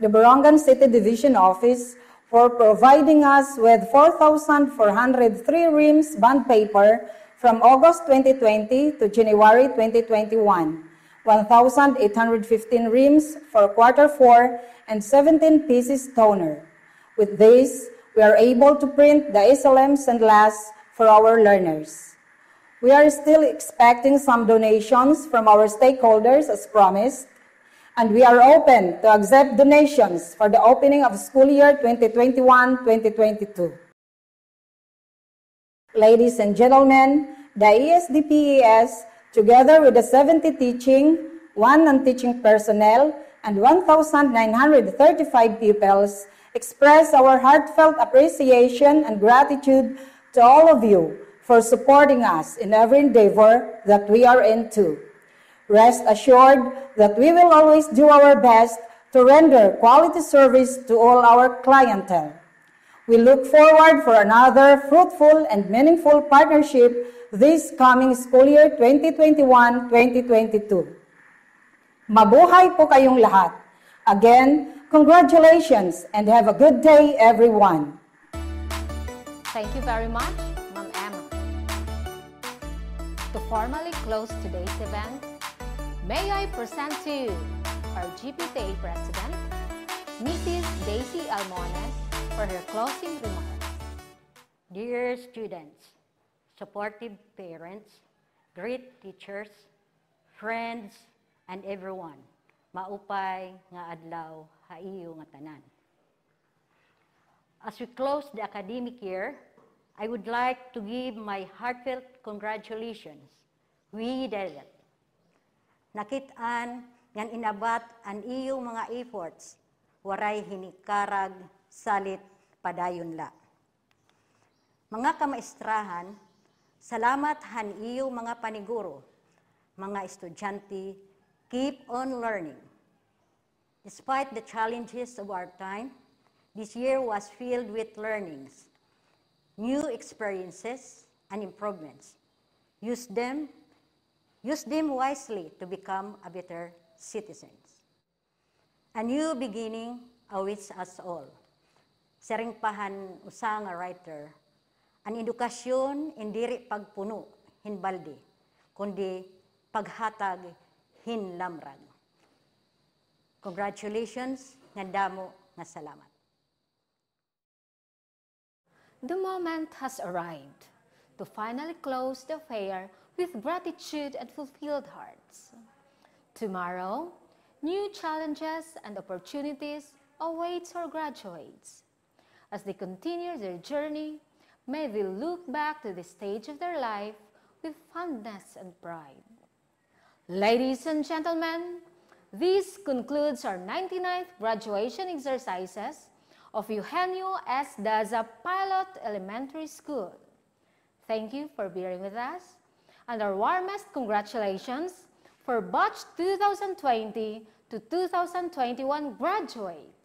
the Borongan City Division Office for providing us with 4,403 reams bond paper from August 2020 to January 2021, 1,815 reams for quarter four, and 17 pieces toner. With this, we are able to print the SLMs and LAS for our learners. We are still expecting some donations from our stakeholders as promised, and we are open to accept donations for the opening of school year 2021-2022. Ladies and gentlemen, the ESDPES, together with the 70 teaching, one non-teaching personnel, and 1,935 pupils, express our heartfelt appreciation and gratitude to all of you for supporting us in every endeavor that we are into. Rest assured that we will always do our best to render quality service to all our clientele. We look forward for another fruitful and meaningful partnership this coming school year 2021-2022. Mabuhay po kayong lahat. Again, congratulations and have a good day everyone. Thank you very much, Ma'am Emma. To formally close today's event, may I present to you our GPTA President, Mrs. Daisy Almones, for her closing remarks. Dear students, supportive parents, great teachers, friends, and everyone, maupay nga adlaw haiyo nga tanan. As we close the academic year, I would like to give my heartfelt congratulations. We did it. Nakitaan ngan inabat ang iyong mga efforts, waray hinikarag, salit, padayon la. Mga kamaistrahan, salamat han iyong mga paniguro, mga estudyante, keep on learning. Despite the challenges of our time, this year was filled with learnings, new experiences, and improvements. Use them, use them wisely to become a better citizens. A new beginning awaits us all. Sering pahan nga writer, ang edukasyon indiri pagpuno hinbalde, kundi paghatag Congratulations, nga damo nga salamat. The moment has arrived to finally close the fair with gratitude and fulfilled hearts. Tomorrow, new challenges and opportunities await our graduates. As they continue their journey, may they look back to this stage of their life with fondness and pride. Ladies and gentlemen, this concludes our 99th graduation exercises of Eugenio S. Daza Pilot Elementary School. Thank you for bearing with us, and our warmest congratulations for batch 2020 to 2021 graduates.